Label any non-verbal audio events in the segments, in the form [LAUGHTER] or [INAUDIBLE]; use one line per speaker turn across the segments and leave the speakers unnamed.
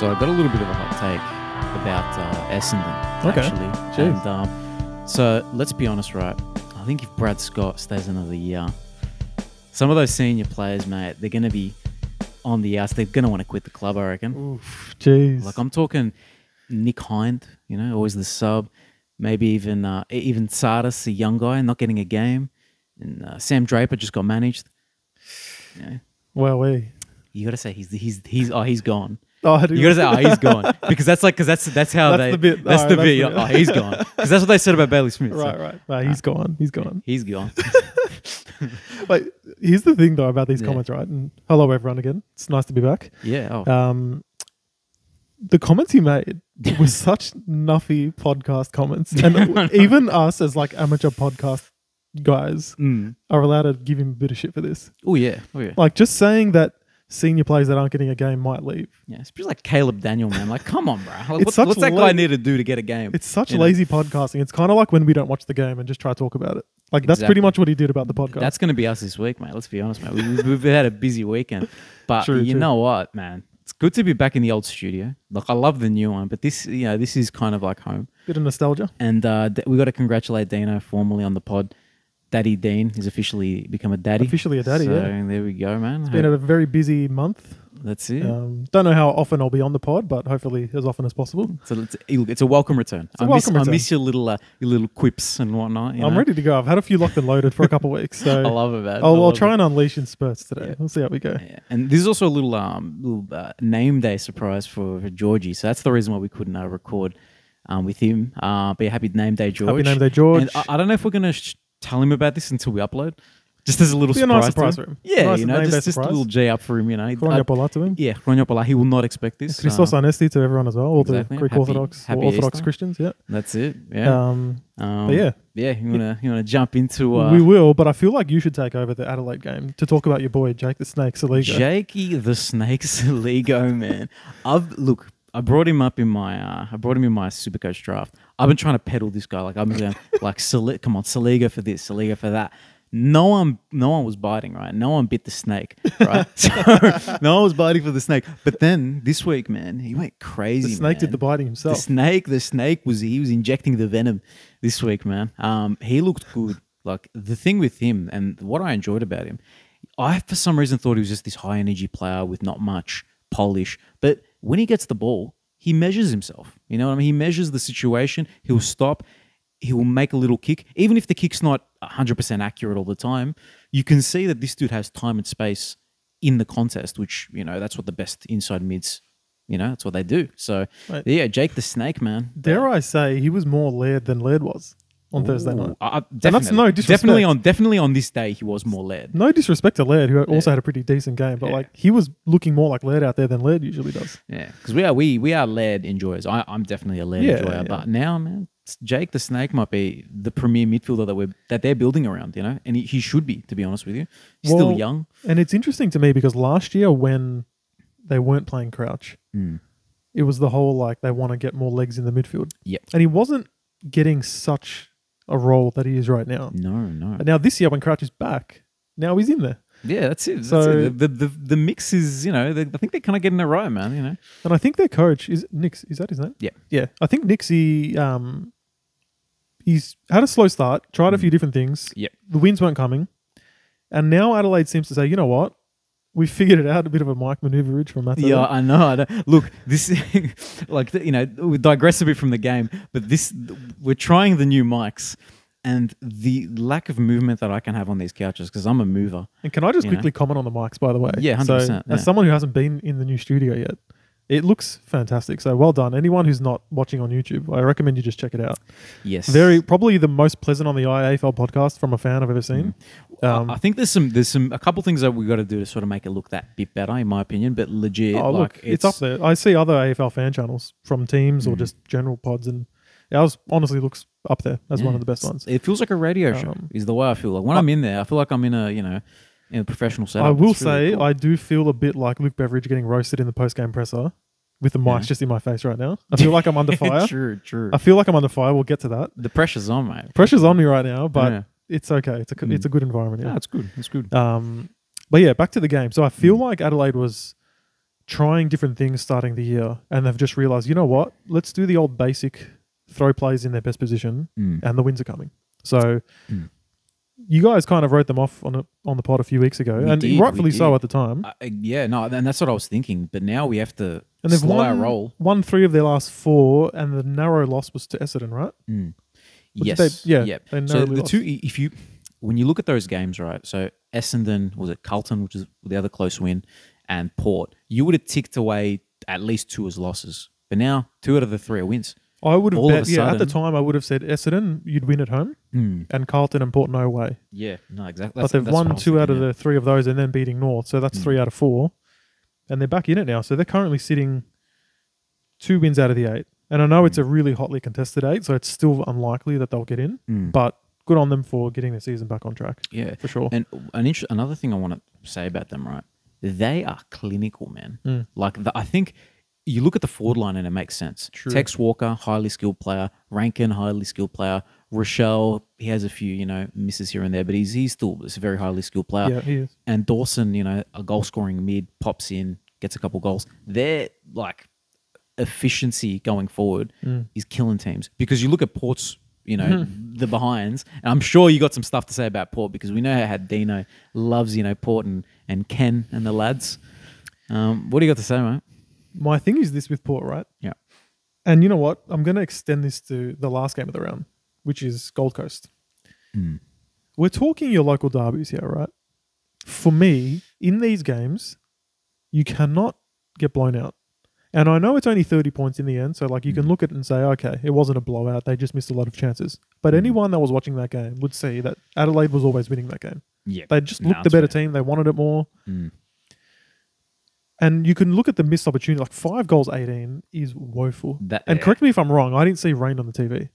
So I've got a little bit of a hot take about uh, Essendon,
Okay.
actually.
Jeez.
And, um, so let's be honest, right? I think if Brad Scott stays another year, some of those senior players, mate, they're going to be on the outs. They're going to want to quit the club, I reckon.
Oof, jeez.
Like I'm talking Nick Hind, you know, always the sub. Maybe even uh, even Sardis, a young guy, not getting a game. And uh, Sam Draper just got managed. You, know,
well, we.
you got to say he's he's he's oh he's gone.
Oh,
You got to say oh he's gone [LAUGHS] because that's like because that's that's how
That's
they
the bit.
that's
Alright,
the
that's
bit.
the
oh he's gone because that's what they said about Bailey Smith. so,
Right, right. right. He's gone. He's gone.
He's gone. [LAUGHS]
Wait, here's the thing though about these
Yeah.
comments, right? And hello everyone again. It's nice to be back.
yeah. Oh,
Um, the comments he made were [LAUGHS] such nuffy podcast comments, and even us as like amateur podcast guys
mm.
are allowed to give him a bit of shit for this.
oh yeah. Oh yeah.
Like just saying that senior players that aren't getting a game might leave.
Yeah. It's just like Caleb Daniel, man. Like, come on, bro. Like,
It's
what-
such
what's that
la-
guy need to do to get a game?
It's such
You know?
lazy podcasting. It's kind of like when we don't watch the game and just try to talk about it. Like that's pretty much what he did about the podcast.
That's going to be us this week, mate. Let's be honest, mate. We, we've, had a busy weekend, but
True,
you
true.
know what, man? It's good to be back in the old studio. Like I love the new one, but this, you know, this is kind of like home.
bit of nostalgia.
And uh, we got to congratulate Dino formally on the pod. Daddy Dean has officially become a daddy.
Officially a daddy, yeah.
So
yeah.
there we go, man.
It's been a very busy month.
That's it.
Um, don't know how often I'll be on the pod, but hopefully as often as possible.
so it's, it's a welcome return.
a
I
welcome
miss,
return.
I miss your little uh, your little quips and whatnot. You
I'm
know?
ready to go. I've had a few locked and loaded for a couple of [LAUGHS] weeks, so
I love it, man.
I'll, I'll
love
try
it.
and unleash in spurts today.
Yeah.
We'll see how we go.
Yeah. And this is also a little um little uh, name day surprise for, for Georgie. So that's the reason why we couldn't uh, record um with him. Uh, but happy name day, George.
Happy name day, George.
And I, I don't know if we're gonna sh- tell him about this until we upload. Just as a little
Be a
surprise.
nice surprise for him.
Yeah,
Nice
you know, just, just a little J up for him. You know,
to him.
yeah, Kronia Pola, He will not expect this.
Christos
Uh,
Anesti to everyone as well, all
exactly.
the Greek
Happy-
Orthodox
happy
Orthodox
Easter.
Christians. Yeah.
that's it. Yeah.
Um,
Um,
yeah,
yeah. You wanna you wanna jump into uh,
we will, but I feel like you should take over the Adelaide game to talk about your boy Jake the Snake Soligo.
Jakey the Snake Soligo man. I've look. I brought him up in my. Uh, I brought him in my Supercoach draft. I've been trying to peddle this guy. Like I'm going [LAUGHS] like come on, Soligo for this, Soligo for that. No one, no one was biting, right? No one bit the snake, right? [LAUGHS] so no one was biting for the snake. But then this week, man, he went crazy.
the snake did the biting himself.
The snake, the snake was he was injecting the venom this week, man. Um, he looked good. Like the thing with him and what I enjoyed about him, I for some reason thought he was just this high energy player with not much polish. But when he gets the ball, he measures himself. You know what I mean? He measures the situation. He'll stop. He will make a little kick, even if the kick's not 100% accurate all the time. You can see that this dude has time and space in the contest, which you know that's what the best inside mids. You know, that's what they do. So,
Right.
yeah, Jake the Snake, man.
Dare I say he was more Laird than Laird was on Thursday night.
Ooh, I- I-
that's
definitely,
no disrespect.
definitely on definitely on this day he was more Laird.
No disrespect to Laird, who also had a pretty decent game, but
Yeah.
like he was looking more like Laird out there than Laird usually does.
Yeah, because we are we we are Laird enjoyers. I, I'm definitely a Laird
Yeah,
enjoyer,
yeah.
but now, man, Jake the Snake might be the premier midfielder that we're that they're building around. You know, and he, he should be, to be honest with you. He's still young.
And it's interesting to me because last year when they weren't playing Crouch,
Mm.
it was the whole like they want to get more legs in the midfield.
Yep.
And he wasn't getting such a role that he is right now.
No, no.
Now this year when Crouch is back, now he's in there.
Yeah, that's it. That's
So-
it. The, the the the mix is you know they, I think they're kind of getting it right, man. You know.
And I think their coach is Nicks. Is that his name?
Yeah.
Yeah. I think Nixie um he's had a slow start, tried a few different things.
Yeah,
The wins weren't coming. And now Adelaide seems to say, you know what? We figured it out, a bit of a mic maneuverage from Matthew.
Yeah, I know. I know. Look, this, [LAUGHS] like, you know, we digress a bit from the game, but this, we're trying the new mics, and the lack of movement that I can have on these couches because I'm a mover.
And can I just
You know?
quickly comment on the mics, by the way?
Yeah,
So,
100%, yeah.
As someone who hasn't been in the new studio yet, it looks fantastic. So well done. Anyone who's not watching on YouTube, I recommend you just check it out.
Yes,
Very probably the most pleasant on the IAFL podcast from a fan I've ever seen.
I-
Um,
I think there's some, there's some, a couple things that we've got to do to sort of make it look that bit better, in my opinion. But legit,
oh,
like,
look, it's, up there. I see other AFL fan channels from teams or
Mm.
just general pods, and ours honestly looks up there as one of the best ones.
It feels like a radio show.
Um,
Is the way I feel. Like when
I-
I'm in there, I feel like I'm in a, you know, in a professional setup.
I will
It's really
say
cool.
I do feel a bit like Luke Beveridge getting roasted in the post game presser with the mics
Yeah.
just in my face right now. I feel like I'm under [LAUGHS] fire.
true, true.
I feel like I'm under fire. We'll get to that.
the pressure's on, mate.
Pressure's on me right now, but
Yeah.
it's okay. It's a
Mm.
it's a good environment.
Yeah,
Yeah.
it's good. It's good.
Um, but yeah, back to the game. So I feel
Mm.
like Adelaide was trying different things starting the year, and they've just realized, you know what? Let's do the old basic throw plays in their best position,
Mm.
and the wins are coming. So.
Mm.
You guys kind of wrote them off on a, on the pod a few weeks ago,
We
and
did,
rightfully so at the time.
Uh, yeah, no, and that's what I was thinking. But now we have to
And they've
slow our
won,
roll.
won three of their last four, and the narrow loss was to Essendon, right?
Mm. Yes.
they- yeah,
Yep.
they
So the
lost.
two, if you, when you look at those games, right? So Essendon was it Carlton, which is the other close win, and Port. You would have ticked away at least two as losses, but now two out of the three are wins.
I would have
All of
bet,
a
yeah, at the
sudden-
time I would have said Essendon, you'd win at home,
Mm.
and Carlton and Port no way.
Yeah, no, exactly.
but they've won two out of the three of those and then beating North. So that's
Mm.
three out of four. And they're back in it now. So they're currently sitting two wins out of the eight. And I know it's a
Mm.
really hotly contested eight, so it's still unlikely that they'll get in.
Mm.
But good on them for getting the season back on track,
yeah,
for sure.
And an inter- another thing I want to say about them, right? They are clinical, man.
Mm.
Like the, I think you look at the forward line and it makes sense.
True.
Tex Walker, highly skilled player. Rankine, highly skilled player. Rachele, he has a few, you know, misses here and there, but he's he's still is a very highly skilled player.
yeah, he is.
And Dawson, you know, a goal scoring mid, pops in, gets a couple goals. Their like efficiency going forward
Mm.
is killing teams because you look at Port's, you know, the behinds. And I'm sure you got some stuff to say about Port because we know how Dino loves, you know, Port and, and Ken and the lads. Um, what do you got to say, mate?
My thing is this with Port, right?
Yeah.
And you know what? I'm going to extend this to the last game of the round, which is Gold Coast.
Mm.
We're talking your local derbies here, right? For me, in these games, you cannot get blown out. And I know it's only 30 points in the end, so like you can
Mm.
look at it and say, okay, it wasn't a blowout. They just missed a lot of chances. But
Mm.
anyone that was watching that game would see that Adelaide was always winning that game.
Yeah.
They just
No,
looked the better
fair.
team. They wanted it more.
Mm.
And you can look at the missed opportunity. Like five goals, 18 is woeful.
That,
And
yeah.
correct me if I'm wrong. I didn't see rain on the TV.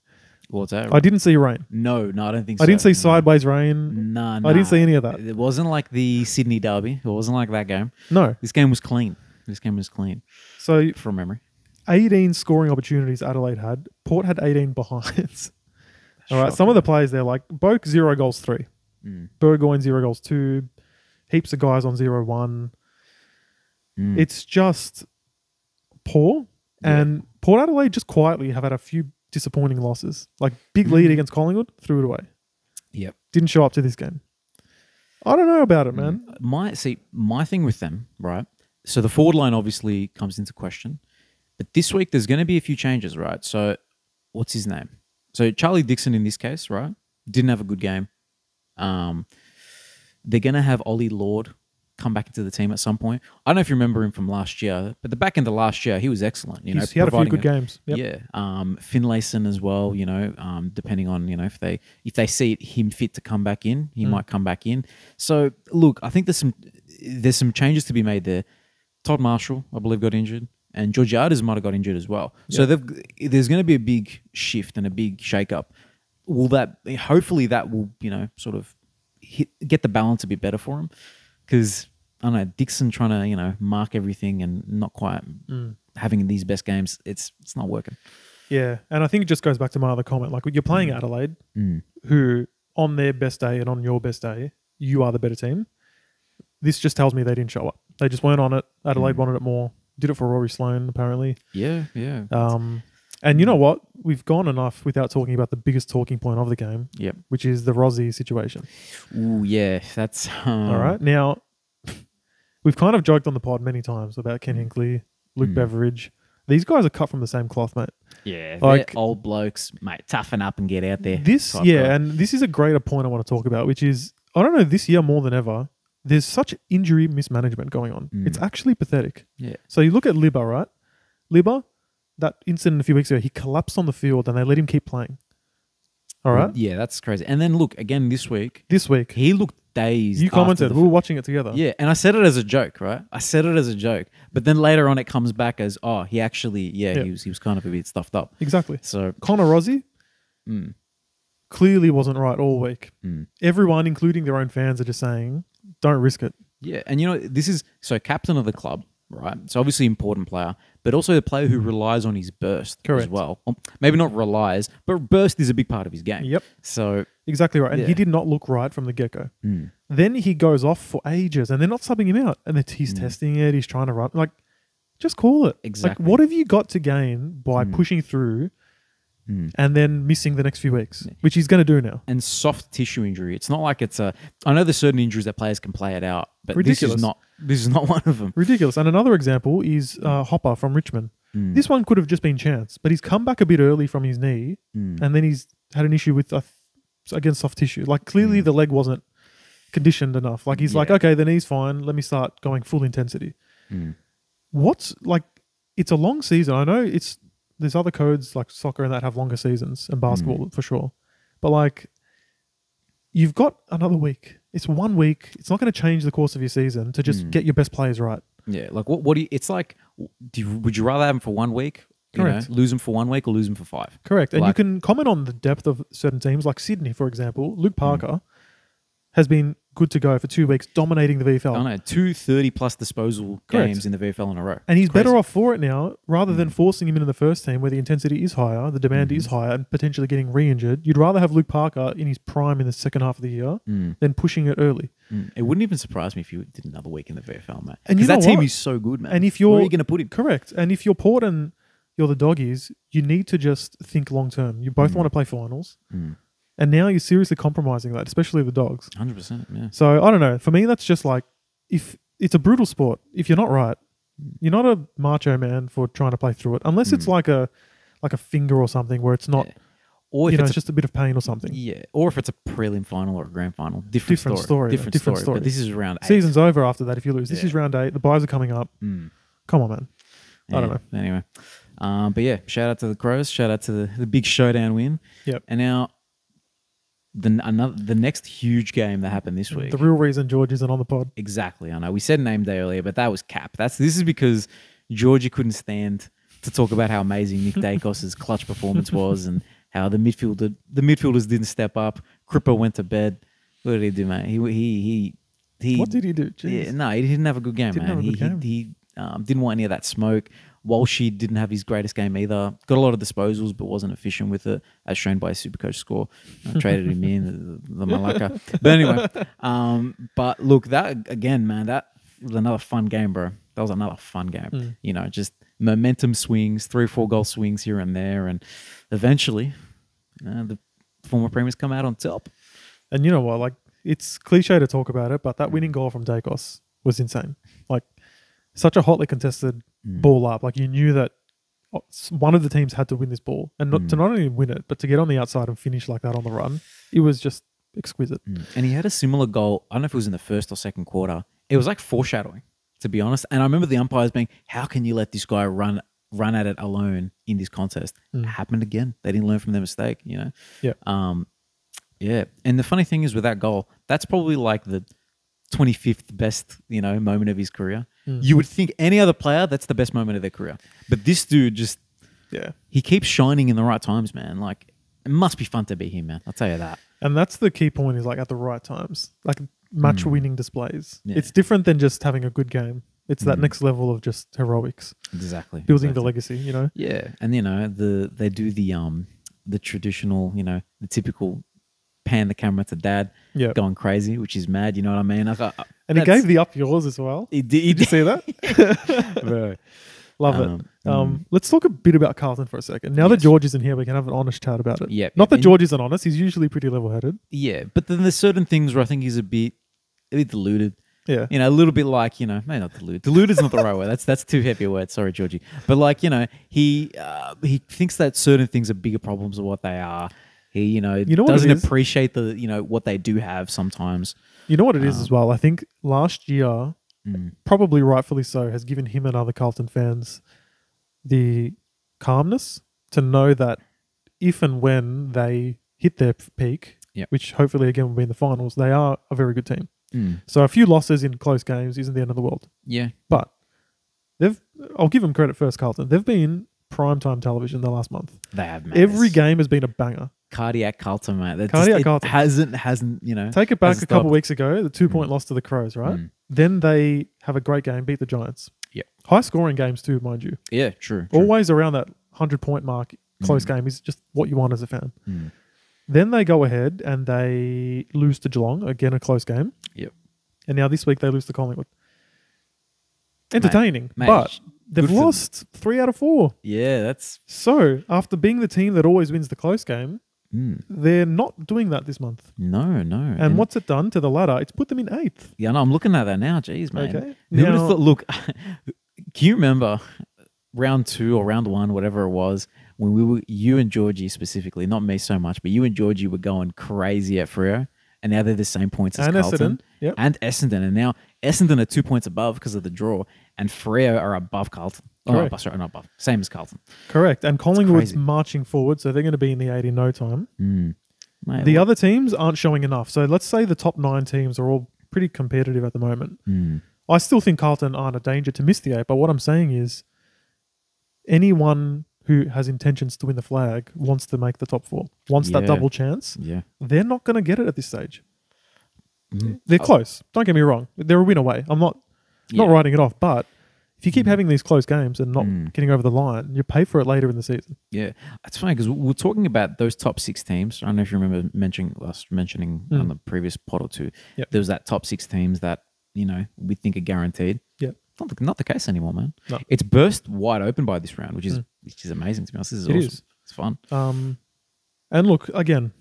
What's that?
I didn't see rain.
No, no, I don't think so.
I didn't see
No.
sideways rain.
Nah,
I didn't see any of that.
It wasn't like the Sydney Derby. It wasn't like that game.
No.
This game was clean. This game was clean
So
from memory.
18 scoring opportunities Adelaide had. Port had 18 [LAUGHS] behinds. All right. Some of the players there, like Boak zero goals, three.
Mm.
Burgoyne, zero goals, two. Heaps of guys on zero, one.
Mm.
It's just poor.
Yeah.
And Port Adelaide just quietly have had a few disappointing losses. Like big lead
Mm.
against Collingwood, threw it away.
Yep.
Didn't show up to this game. I don't know about it, man.
Mm. My see, my thing with them, right? So the forward line obviously comes into question, but this week there's going to be a few changes, right? So, what's his name? So Charlie Dixon in this case, right? Didn't have a good game. Um, they're going to have Ollie Lord come back into the team at some point. I don't know if you remember him from last year, but the back end of last year he was excellent. You know,
He's- he had a few good games. Yep.
Yeah, um, Finlayson as well. You know, um, depending on you know if they if they see him fit to come back in, he
Mm.
might come back in. So look, I think there's some there's some changes to be made there. Todd Marshall, I believe, got injured, and Georgiades might have got injured as well. So there's going to be a big shift and a big shake-up. Will that hopefully that will you know sort of hit, get the balance a bit better for him? Because I don't know Dixon trying to you know mark everything and not quite
Mm.
having these best games. It's it's not working.
Yeah. And I think it just goes back to my other comment. Like you're playing Adelaide,
Mm.
who on their best day and on your best day, you are the better team. This just tells me they didn't show up. They just weren't on it. Adelaide
Mm.
wanted it more. Did it for Rory Sloane, apparently.
Yeah, yeah.
Um, and you know what? We've gone enough without talking about the biggest talking point of the game,
Yep.
which is the Rozzy situation.
Ooh, yeah. That's um,
All right. Now, we've kind of joked on the pod many times about Ken Hinkley, Luke
Mm.
Beveridge. These guys are cut from the same cloth, mate.
Yeah,
Like-
old blokes, mate. Toughen up and get out there.
This, yeah,
guy.
and this is a greater point I want to talk about, which is I don't know this year more than ever. There's such injury mismanagement going on.
Mm.
It's actually pathetic.
Yeah.
So you look at Libba, right? Libba, that incident a few weeks ago, he collapsed on the field and they let him keep playing. All right.
Yeah, that's crazy. And then look again this week.
This week,
He looked dazed.
you commented. We were watching it together.
Yeah, and I said it as a joke, right? I said it as a joke, but then later on it comes back as, oh, he actually, yeah,
Yeah.
he was he was kind of a bit stuffed up.
Exactly.
So,
Connor Rozee
mm,
clearly wasn't right all week.
mm.
Everyone, including their own fans, are just saying, don't risk it.
yeah, and you know this is so captain of the club, right? So obviously important player, but also a player who relies on his burst as
Correct.
well. Well, maybe not relies, but burst is a big part of his game.
Yep.
So,
Exactly right. And he did not look right from the get go.
mm,
Then he goes off for ages and they're not subbing him out. And he's
Mm.
testing it. He's trying to run. Like, just call it.
Exactly.
Like, what have you got to gain by
Mm.
pushing through
Mm.
and then missing the next few weeks, which he's going to do now?
and soft tissue injury. It's not like it's a. I know there's certain injuries that players can play it out, but this is not. This is [LAUGHS] not one of them.
Ridiculous. And another example is uh, Hopper from Richmond.
Mm.
This one could have just been chance, but he's come back a bit early from his knee,
Mm.
and then he's had an issue with uh, against soft tissue. Like clearly the leg wasn't conditioned enough. Like he's like,
Mm.
Okay, the knee's fine. Let me start going full intensity.
Mm.
What's like? It's a long season. I know it's there's other codes like soccer and that have longer seasons and basketball for sure, but like you've got another week. It's one week. It's not going to change the course of your season to just
Mm.
get your best players right.
Yeah, like what? What do you? It's like, do you, would you rather have them for one week? You
Correct.
know, lose them for one week or lose them for five?
Correct. And you can comment on the depth of certain teams, like Sydney, for example.
Hmm.
Luke Parker has been good to go for two weeks, dominating the VFL.
I know two 30 plus disposal
Correct.
games in the VFL in a row.
And he's
Crazy.
better off for it now, rather than
Mm.
forcing him into the first team where the intensity is higher, the demand
Mhm.
is higher, and potentially getting re injured. You'd rather have Luke Parker in his prime in the second half of the year
Mm,
than pushing it early.
mm. It wouldn't even surprise me if you did another week in the VFL, mate.
And you
that team
what?
is so good, man.
And if
where are
you're-
you going to put him?
Correct. And if you're Port and you're the doggies, you need to just think long term. You both
Mm.
want to play finals. And now you're seriously compromising that, especially the dogs.
100%. Yeah.
So I don't know. For me, that's just like if it's a brutal sport. If you're not right, you're not a macho man for trying to play through it, unless it's
Mm.
like a like a finger or something where it's not.
Yeah. Or if
You know,
it's
it's just a bit of pain or something.
yeah, or if it's a prelim final or a grand final, different,
Different
story.
story,
Different,
different
story.
story.
But this is round eight.
Season's over after that if you lose. This
Yeah.
is round eight. The buys are coming up.
Mm.
Come on, man. I don't
Yeah, Anyway, um, but yeah, shout out to the Crows. Shout out to the, the big showdown win.
Yep.
And now, the another the next huge game that happened this week.
The real reason George isn't on the pod.
exactly. I know we said name day earlier, but that was cap. That's this is because Georgie couldn't stand to talk about how amazing Nick [LAUGHS] Daicos's clutch performance was and how the midfielder the midfielders didn't step up. Cripper went to bed. What did he do, mate? He he he he.
what did he do? Jeez.
Yeah, no, he didn't have a good game,
Didn't
man.
have a
he,
good game.
he he um, didn't want any of that smoke. Walshy didn't have his greatest game either. Got a lot of disposals, but wasn't efficient with it, as shown by his Supercoach score. I traded him in the, the Malacca. But anyway, um, but look, that again, man, that was another fun game, bro. That was another fun game.
Mm.
You know, just momentum swings, three or four goal swings here and there, and eventually, uh, the former premiers come out on top.
And you know what? Like it's cliche to talk about it, but that winning goal from Daicos was insane. Such a hotly contested
Mm.
ball up. Like you knew that oh, one of the teams had to win this ball, and not, to
Mm.
not only win it, but to get on the outside and finish like that on the run. It was just exquisite.
Mm. And he had a similar goal. I don't know if it was in the first or second quarter. It was like foreshadowing, to be honest. And I remember the umpires being, "How can you let this guy run run at it alone in this contest?"
Mm.
It happened again. They didn't learn from their mistake. You know.
Yeah.
Um. Yeah. And the funny thing is with that goal, that's probably like the 25th best, you know, moment of his career.
Mm.
You would think any other player, that's the best moment of their career. But this dude just
Yeah.
he keeps shining in the right times, man. Like it must be fun to be him, man. I'll tell you that.
And that's the key point is like at the right times, like match
Mm.
winning displays.
Yeah.
It's different than just having a good game. It's that
Mm.
next level of just heroics,
Exactly.
building the legacy, you know?
Yeah, and you know the they do the um the traditional, you know, the typical pan the camera to dad
Yeah.
going crazy, which is mad. You know what I mean? Like, I, I-
And he gave the up yours as well.
He did. He
Did you see that? [LAUGHS] [LAUGHS]
Bro.
Love
Um,
it. Um, let's talk a bit about Carlton for a second. Now that George isn't here, we can have an honest chat about it.
Yeah,
Not
yeah,
that
and-
George isn't honest; he's usually pretty level-headed.
Yeah, but then there's certain things where I think he's a bit a bit deluded.
Yeah,
You know, a little bit like you know, maybe not deluded. Deluded's not the right word. That's that's too heavy a word. Sorry, Georgie. But like you know, he uh, he thinks that certain things are bigger problems than what they are. He you know,
You know
doesn't appreciate the you know what they do have sometimes.
you know what it is
Um,
as well. I think last year,
Mm.
probably rightfully so, has given him and other Carlton fans the calmness to know that if and when they hit their peak,
Yep.
which hopefully again will be in the finals, they are a very good team.
Mm.
So a few losses in close games isn't the end of the world.
Yeah,
But they've, I'll give them credit first, Carlton. They've been primetime television the last month.
they have. Man.
Every game has been a banger.
Cardiac Carlton, mate. That
Cardiac
just, it
Carlton.
hasn't hasn't you know.
Take it back
Hasn't
a couple
stopped.
weeks ago, the two point loss to the Crows, right?
Mm.
Then they have a great game, beat the Giants.
Yeah.
High scoring games too, mind you.
Yeah, true. true.
Always around that 100 point mark, close
Mm.
game is just what you want as a fan.
Mm.
Then they go ahead and they lose to Geelong, again a close game.
Yep.
And now this week they lose to Collingwood. Entertaining,
Mate,
but they've
Good for them.
lost three out of four.
Yeah, that's
So after being the team that always wins the close game,
mm,
they're not doing that this month.
no, no.
And, what's it done to the ladder? It's put them in eighth.
Yeah, no, I'm looking at that now. Jeez, man.
Okay.
Who would have thought? Look, [LAUGHS] can you remember round two or round one, whatever it was, when we were you and Georgie specifically, not me so much, but you and Georgie were going crazy at Freo, and now they're the same points as
And
Carlton
Essendon. Yep.
and Essendon, and now Essendon are two points above because of the draw, and Freo are above Carlton. Oh, not
Correct.
above, sorry, not above, same as Carlton.
Correct. And Collingwood's marching forward, so they're going to be in the eight in no time.
Mm. Mate,
The
what-
other teams aren't showing enough. So let's say the top nine teams are all pretty competitive at the moment.
Mm.
I still think Carlton aren't a danger to miss the eight, but what I'm saying is anyone who has intentions to win the flag wants to make the top four, wants that double chance.
yeah.
They're not going to get it at this stage.
Mm.
They're close. Don't get me wrong. They're a win away. I'm not not writing it off, but if you keep having these close games and not
Mm.
getting over the line, you pay for it later in the season.
Yeah, it's funny because we're talking about those top six teams. I don't know if you remember mentioning us mentioning
Mm.
on the previous pod or two.
Yep.
There was that top six teams that you know we think are guaranteed.
Yeah,
Not the, not the case anymore, man.
No.
It's burst wide open by this round, which is
Mm.
which is amazing to be honest. This is
It
awesome.
is.
It's fun.
Um, and look again,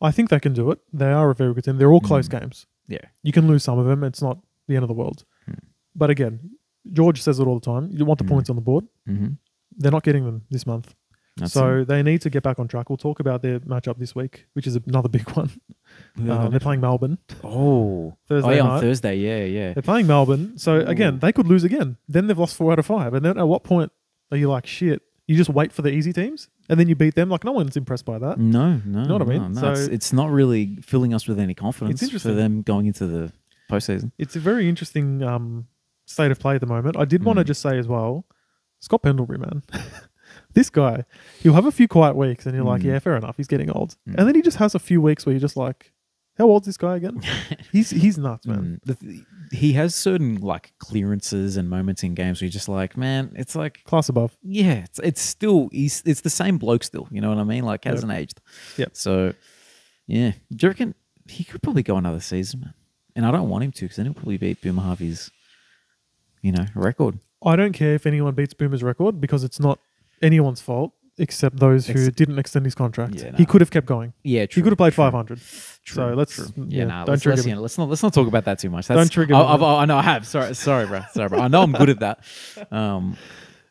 I think they can do it. They are a very good team. They're all close
Mm.
games.
Yeah.
You can lose some of them. It's not the end of the world.
Mm.
But again, George says it all the time. You want the
Mm.
points on the board.
Mm-hmm.
They're not getting them this month.
That's
so
it.
they need to get back on track. We'll talk about their matchup this week, which is another big one. [LAUGHS] Uh, they're playing Melbourne.
oh, [LAUGHS]
Thursday
oh yeah, on. Thursday. Yeah, yeah.
They're playing Melbourne. So again, they could lose again. Then they've lost four out of five. And then at what point are you like, shit, you just wait for the easy teams and then you beat them? Like, no one's impressed by that.
No, no,
know what I mean?
no, no.
So-
it's, it's not really filling us with any confidence for
interesting.
them going into the postseason.
It's a very interesting um, state of play at the moment. I did want to
Mm.
just say as well, Scott Pendlebury, man. [LAUGHS] this guy, he'll have a few quiet weeks and you're like,
Mm.
yeah, fair enough. He's getting old.
Mm.
And then he just has a few weeks where you're just like, how old's this guy again? [LAUGHS] he's he's nuts, man.
Mm. The th- he has certain like clearances and moments in games where you're just like, man, it's like,
Class above.
yeah, it's, it's still he's it's the same bloke still. You know what I mean? Like hasn't aged.
Yeah.
So, yeah, do you reckon he could probably go another season, man? And I don't want him to because then he'll probably beat Boomer Harvey's, you know, record.
I don't care if anyone beats Boomer's record because it's not anyone's fault except those who didn't extend his contract.
Yeah,
He
no.
could have kept going.
Yeah, true.
He could have played
true,
500.
true,
so let's-
true.
yeah,
yeah, nah,
don't
let's,
trigger
let's,
me.
you know, let's not let's not talk about that too much. That's,
Don't trigger
I,
me.
I've, I know I have. Sorry, sorry, bro. Sorry, bro. I know I'm good at that. [LAUGHS] Um,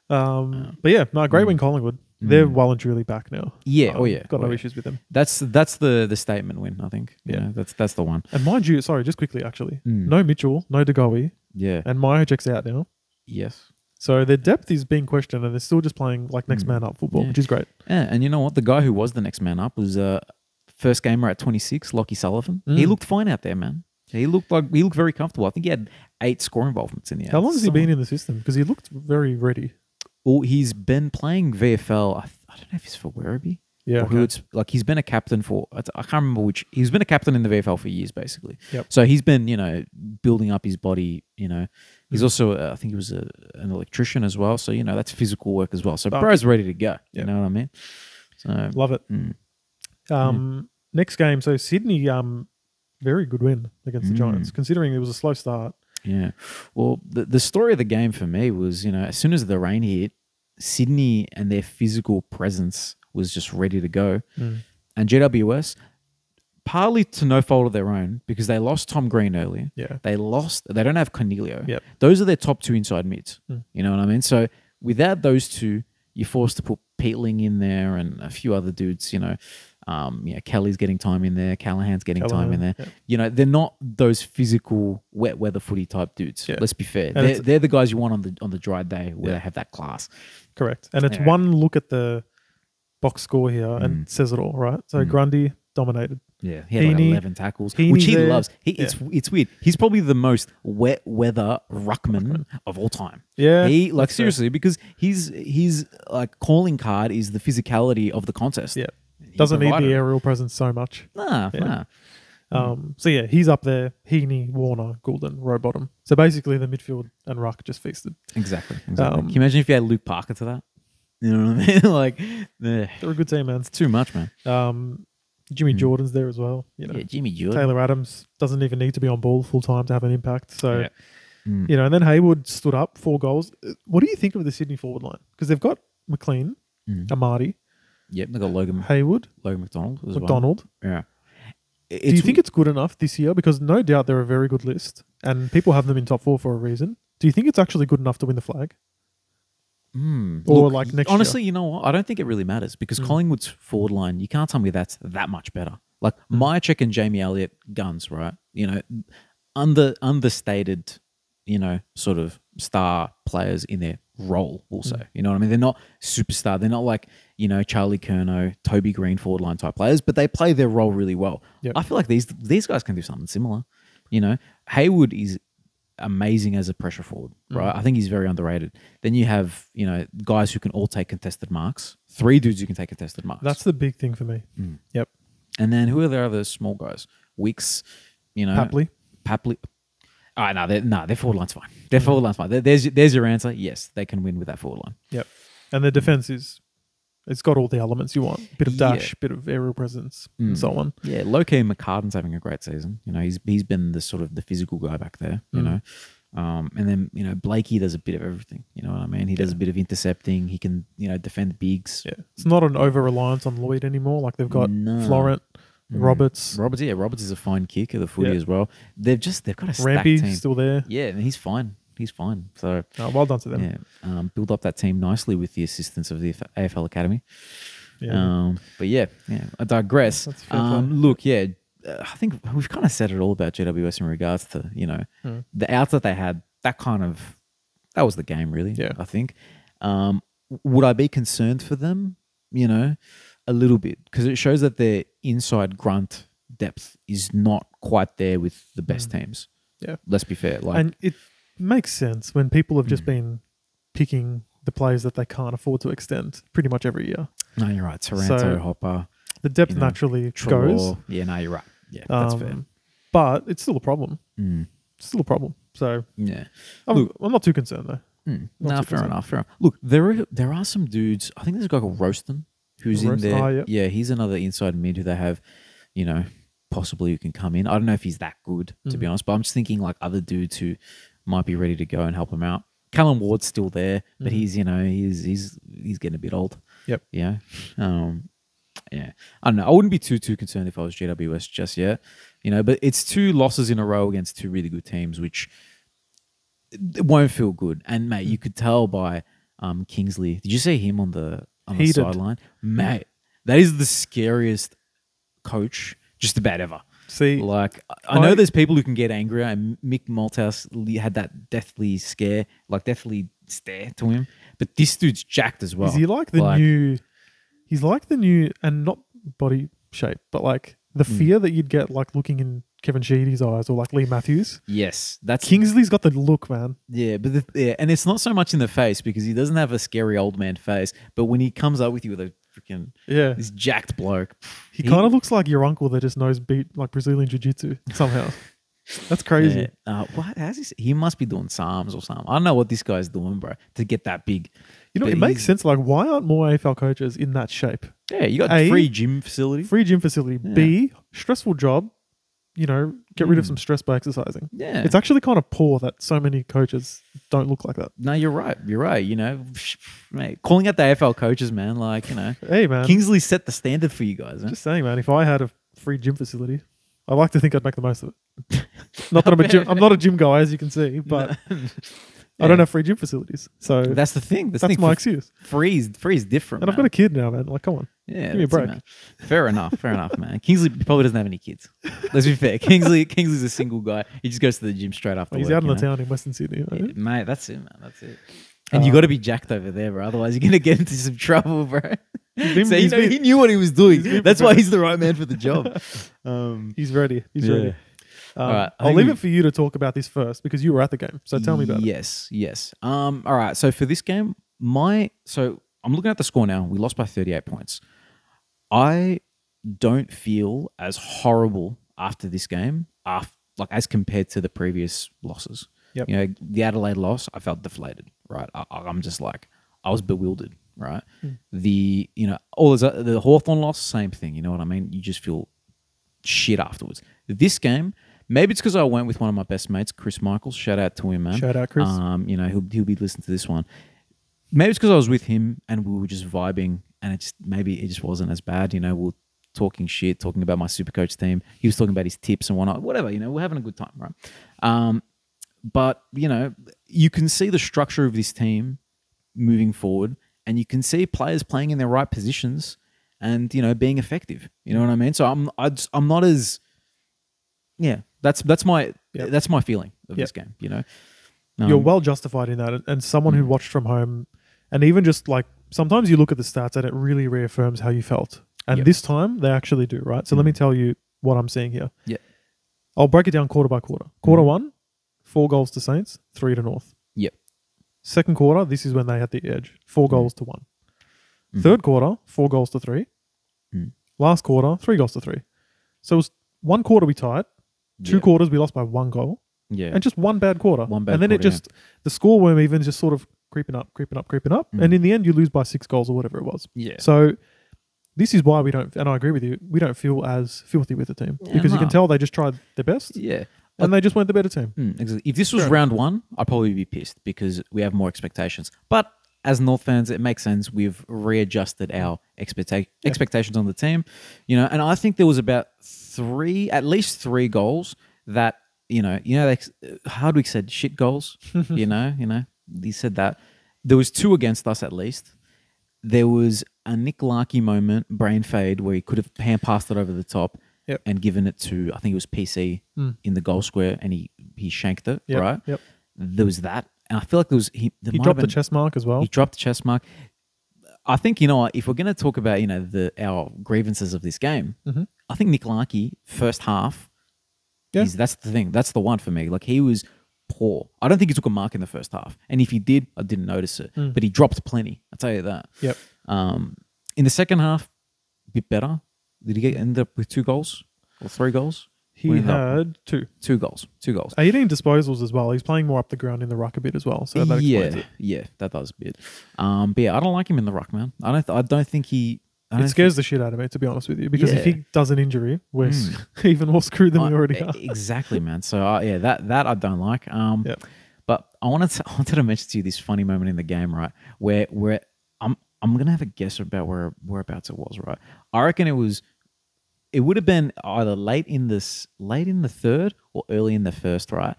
Um, but yeah, no, great
Mm.
win Collingwood. They're
Mm.
well and truly back now.
yeah.
Um,
oh yeah.
Got
oh,
no
yeah.
issues with them.
That's that's the the statement win. I think.
Yeah.
Yeah. that's that's the one.
And mind you, sorry, just quickly actually,
Mm.
no Mitchell, no De Goey,
Yeah.
and Mihocek's out now.
Yes.
So their depth is being questioned, and they're still just playing like next
Mm.
man up football,
Yeah.
which is great.
Yeah, and you know what? The guy who was the next man up was uh first gamer at 26, Lachie Sullivan. He
Mm.
looked fine out there, man. He looked like he looked very comfortable. I think he had eight score involvements in the end.
How long has he been in the system? Because he looked very ready.
Well, he's been playing VFL. I, th- I don't know if he's for Werribee.
Yeah. okay.
it's like he's been a captain for I can't remember which he's been a captain in the VFL for years basically.
Yep.
So he's been you know building up his body. You know he's also uh, I think he was a, an electrician as well. So you know that's physical work as well. So
Oh.
bro's ready to go. You know what I mean? So
Love it.
mm,
Um, Next game, so Sydney, um, very good win against the
Mm.
Giants, considering it was a slow start.
yeah. Well, the the story of the game for me was you know as soon as the rain hit, Sydney and their physical presence was just ready to go. And GWS, partly to no fault of their own, because they lost Tom Green earlier.
Yeah.
They lost. They don't have Coniglio.
Yep.
Those are their top two inside mids.
Mm.
You know what I mean? So without those two, you're forced to put Peatling in there and a few other dudes. You know, um, yeah, Kelly's getting time in there. Callaghan's getting time in there.
Callaghan,
You know, they're not those physical wet weather footy type dudes.
Yeah.
Let's be fair. They're, they're the guys you want on the on the dry day where
Yeah.
they have that class.
Correct. And it's one look at the box score here and
Mm.
says it all, right? So
Mm.
Grundy dominated.
Yeah, he had like
Heeney-
eleven tackles,
Heeney's
which he
there.
loves. He, It's it's weird. He's probably the most wet weather ruckman of all time.
Yeah.
he like seriously because his his like calling card is the physicality of the contest.
Yeah.
He
Doesn't need
provided
the
it.
aerial presence so much.
Nah,
Yeah.
nah.
Um, so yeah, he's up there. Heeney, Warner, Gulden, Rowbottom. So basically, the midfield and ruck just feasted.
Exactly. exactly.
Um,
Can you imagine if you had Luke Parker to that? [LAUGHS] You know what I mean? [LAUGHS] like, eh,
They're a good team, man.
it's too much, man.
Um, Jimmy
Mm.
Jordon's there as well. You know,
Yeah, Jimmy Jordon.
Taylor Adams doesn't even need to be on ball full time to have an impact. So
Yeah. Mm.
You know, and then Hayward stood up four goals. What do you think of the Sydney forward line? Because they've got McLean,
Mm.
Amartey,
Yep, they've got Logan
Hayward,
Logan McDonald as
McDonald.
well. Yeah.
do you think it's good enough this year? Because no doubt they're a very good list, and people have them in top four for a reason. Do you think it's actually good enough to win the flag?
Hmm.
Or
Look,
like next year?
honestly, you know what? I don't think it really matters because
Mm.
Collingwood's forward line, you can't tell me that's that much better. Like
Mm.
Mihocek and Jamie Elliott guns, right? You know, under understated, you know, sort of star players in their role. Also,
Mm.
you know what I mean? They're not superstar. They're not like you know Charlie Curnow, Toby Greene forward line type players, but they play their role really well.
Yep.
I feel like these these guys can do something similar. You know, Hayward is amazing as a pressure forward,
Mm.
right? I think he's very underrated. Then you have, you know, guys who can all take contested marks. Three dudes who can take contested marks.
That's the big thing for me.
Mm.
Yep.
and then who are the other small guys? Weeks, you know,
Papley.
Papley. All right, no, they're, no, their forward line's fine. Their forward line's fine. There's there's your answer. Yes, they can win with that forward line.
Yep. And their defense is, it's got all the elements you want. Bit of
Yeah.
dash, bit of aerial presence,
Mm.
and so on.
Yeah, low key McCartin's having a great season. You know, he's he's been the sort of the physical guy back there. You
Mm.
know, um, and then you know Blakey does a bit of everything. You know what I mean? He does
Yeah.
a bit of intercepting. He can you know defend bigs.
Yeah. It's not an over reliance on Lloyd anymore. Like they've got
No.
Florent,
Mm.
Roberts,
Roberts, yeah, Roberts is a fine kicker, the footy
Yeah.
as well. They've just they've got a stacked
Rampy
team.
still there.
Yeah, and he's fine. He's fine. So
Uh, well done to them.
yeah, um, build up that team nicely with the assistance of the AFL Academy.
Yeah.
Um, but yeah, yeah, I digress. Um, look, yeah, uh, I think we've kind of said it all about GWS in regards to you know
Hmm.
the outs that they had. That kind of that was the game, really.
Yeah.
I think. Um, would I be concerned for them? You know, a little bit because it shows that their inside grunt depth is not quite there with the best teams.
Hmm. Yeah.
let's be fair. Like,
and it makes sense when people have just
Mm.
been picking the players that they can't afford to extend pretty much every year.
no, you're right. Taranto,
So,
Hopper,
The depth
You know,
naturally goes,
Yeah, no, you're right. Yeah, that's fair.
um, but it's still a problem.
Mm,
It's still a problem. So
yeah.
I'm,
Look-
I'm not too concerned though.
Mm. Nah, fair
concerned.
enough. Fair enough. Look, there are there are some dudes. I think there's a guy called Rowston who's in there.
oh, yeah.
Yeah, he's another inside mid who they have, you know, possibly who can come in. I don't know if he's that good to be
Mhm.
honest, but I'm just thinking like other dudes who might be ready to go and help him out. Callum Ward's still there, but
Mhm.
he's you know he's he's he's getting a bit old.
Yep.
Yeah. Um. Yeah. I don't know. I wouldn't be too too concerned if I was GWS just yet. You know, but it's two losses in a row against two really good teams, which it won't feel good. And mate, you could tell by um, Kingsley. Did you see him on the on the sideline? Mate, that is the scariest coach just about ever.
See,
Like I- I know there's people who can get angrier, and Mick Malthouse had that deathly scare, like deathly stare to him. But this dude's jacked as well.
is he like the
Like-
new? He's like the new, and not body shape, but like the
Mm.
fear that you'd get like looking in Kevin Sheedy's eyes or like Leigh Matthews.
Yes, that's
Kingsley's got the look, man.
Yeah, but the, yeah, and it's not so much in the face because he doesn't have a scary old man face. But when he comes up with you with a freaking
Yeah,
this jacked bloke,
he kind of looks like your uncle that just knows beat like Brazilian jiu jitsu [LAUGHS] somehow. That's crazy.
Yeah. Uh, what has he? He must be doing SARMs or something. I don't know what this guy's doing, bro, to get that big.
You know,
But
it makes sense. Like, why aren't more AFL coaches in that shape?
Yeah, you got
A,
free gym facility.
Free gym facility.
Yeah.
B, stressful job. You know, get rid of some hmm. stress by exercising.
Yeah,
It's actually kind of poor that so many coaches don't look like that.
no, you're right. You're right. You know, mate, calling out the AFL coaches, man. Like you know,
Hey, man.
Kingsley set the standard for you guys. Man.
Just saying, man. If I had a free gym facility, I like to think I'd make the most of it. [LAUGHS] not that I'm a gym. I'm not a gym guy, as you can see, [LAUGHS] but [LAUGHS] I don't have free gym facilities, so that's,
That's the thing. That's, the thing.
my excuse.
free is different.
And I've got
man.
a kid now, man. Like, come on.
Yeah,
Give me.
Fair enough. Fair enough, man. Kingsley probably doesn't have any kids. Let's be fair. Kingsley Kingsley's a single guy. He just goes to the gym straight after
He's
work.
out in
you
the
know?
town in Western Sydney. right?
Yeah, mate, that's it, man. That's it. And you
Uh,
got to be jacked over there, bro. Otherwise, you're gonna get into some trouble, bro. [LAUGHS]
been-
so you know,
been-
he knew what he was doing. That's why he's the right man for the job. [LAUGHS] Um,
He's ready. He's
yeah.
ready. Um,
All right,
I'll leave
we-
it for you to talk about this first because you were at the game. So tell me about it.
Yes, yes. Um, all right. So for this game, my so I'm looking at the score now. We lost by 38 points. I don't feel as horrible after this game, after, like as compared to the previous losses.
Yep.
You know, the Adelaide loss, I felt deflated. Right. I, I'm just like I was bewildered. Right.
Hmm.
The you know all those, the Hawthorn loss, same thing. You know what I mean? You just feel shit afterwards. This game, Maybe it's because I went with one of my best mates, Chris Michaels. Shout out to him, man.
Shout out, Chris.
Um, you know, he'll he'll be listening to this one. Maybe it's because I was with him and we were just vibing, and it just maybe it just wasn't as bad. You know, we are talking shit, talking about my super coach team. He was talking about his tips and whatnot. Whatever, you know, we're having a good time, right? Um, but you know, you can see the structure of this team moving forward, and you can see players playing in their right positions and you know being effective. You know what I mean? So I'm I I'm not as yeah. That's that's my
Yep.
that's my feeling of
Yep.
this game. You know,
You're
Um,
well justified in that. And someone
Mm.
who watched from home, and even just like sometimes you look at the stats and it really reaffirms how you felt. And
Yep.
this time they actually do, right? So let me
Mm.
tell you what I'm seeing here.
Yeah.
I'll break it down quarter by quarter. Quarter
Mhm.
one, four goals to Saints, three to North.
Yep.
Second quarter, this is when they had the edge. Four
Mm.
goals to one.
Mhm.
Third quarter, four goals to three.
Mm.
Last quarter, three goals to three. So it was one quarter we tied, two
yeah.
quarters we lost by one goal
Yeah,
and just one bad quarter.
One bad
and then it
quarter, yeah.
just the score worm even just sort of creeping up, creeping up, creeping up,
Mm.
and in the end you lose by six goals or whatever it was.
yeah.
So this is why we don't, and I agree with you, we don't feel as filthy with the team
Yeah,
because you can tell they just tried their best
yeah.
and they just weren't the better team.
Mm, exactly. If this was
Fair
round one, I'd probably be pissed because we have more expectations. But as North fans, it makes sense. We've readjusted our expecta-
Yeah.
expectations on the team, you know. And I think there was about three, at least three goals that you know, you know, like Hardwick said shit goals. [LAUGHS] you know, you know, he said that there was two against us at least. There was a Nick Larkey moment, brain fade, where he could have hand passed it over the top
Yep.
and given it to I think it was PC
Mm.
in the goal square, and he he shanked it
Yep,
right.
Yep.
There was that, and I feel like there was he. There
He dropped
have
the
been-
chest mark as well.
He dropped the chest mark. I think you know what, if we're going to talk about you know the our grievances of this game,
Mhm.
I think Nick Larkey first half.
Yeah.
that's the thing. That's the one for me. Like he was poor. I don't think he took a mark in the first half, and if he did, I didn't notice it.
Mm.
But he dropped plenty. I'll tell you that.
Yep.
Um, in the second half, a bit better. Did he get end up with two goals or three goals?
He had two.
Two goals. Two goals.
18 disposals as well. He's playing more up the ground in the ruck a bit as well. So that explains
yeah,
it.
yeah, that does a bit. Um, but yeah, I don't like him in the ruck, man. I don't. Th- I don't think he. I
It scares the shit out of me, to be honest with you, because if he does an injury, we're
Mm. [LAUGHS]
even more screwed than we already are.
Exactly, man. So uh, yeah, that that I don't like. Um,
Yep.
but I wanted to [LAUGHS] I wanted to mention to you this funny moment in the game, right? Where where I'm I'm gonna have a guess about where whereabouts it was, right? I reckon it was. It would have been either late in this late in the third or early in the first, right?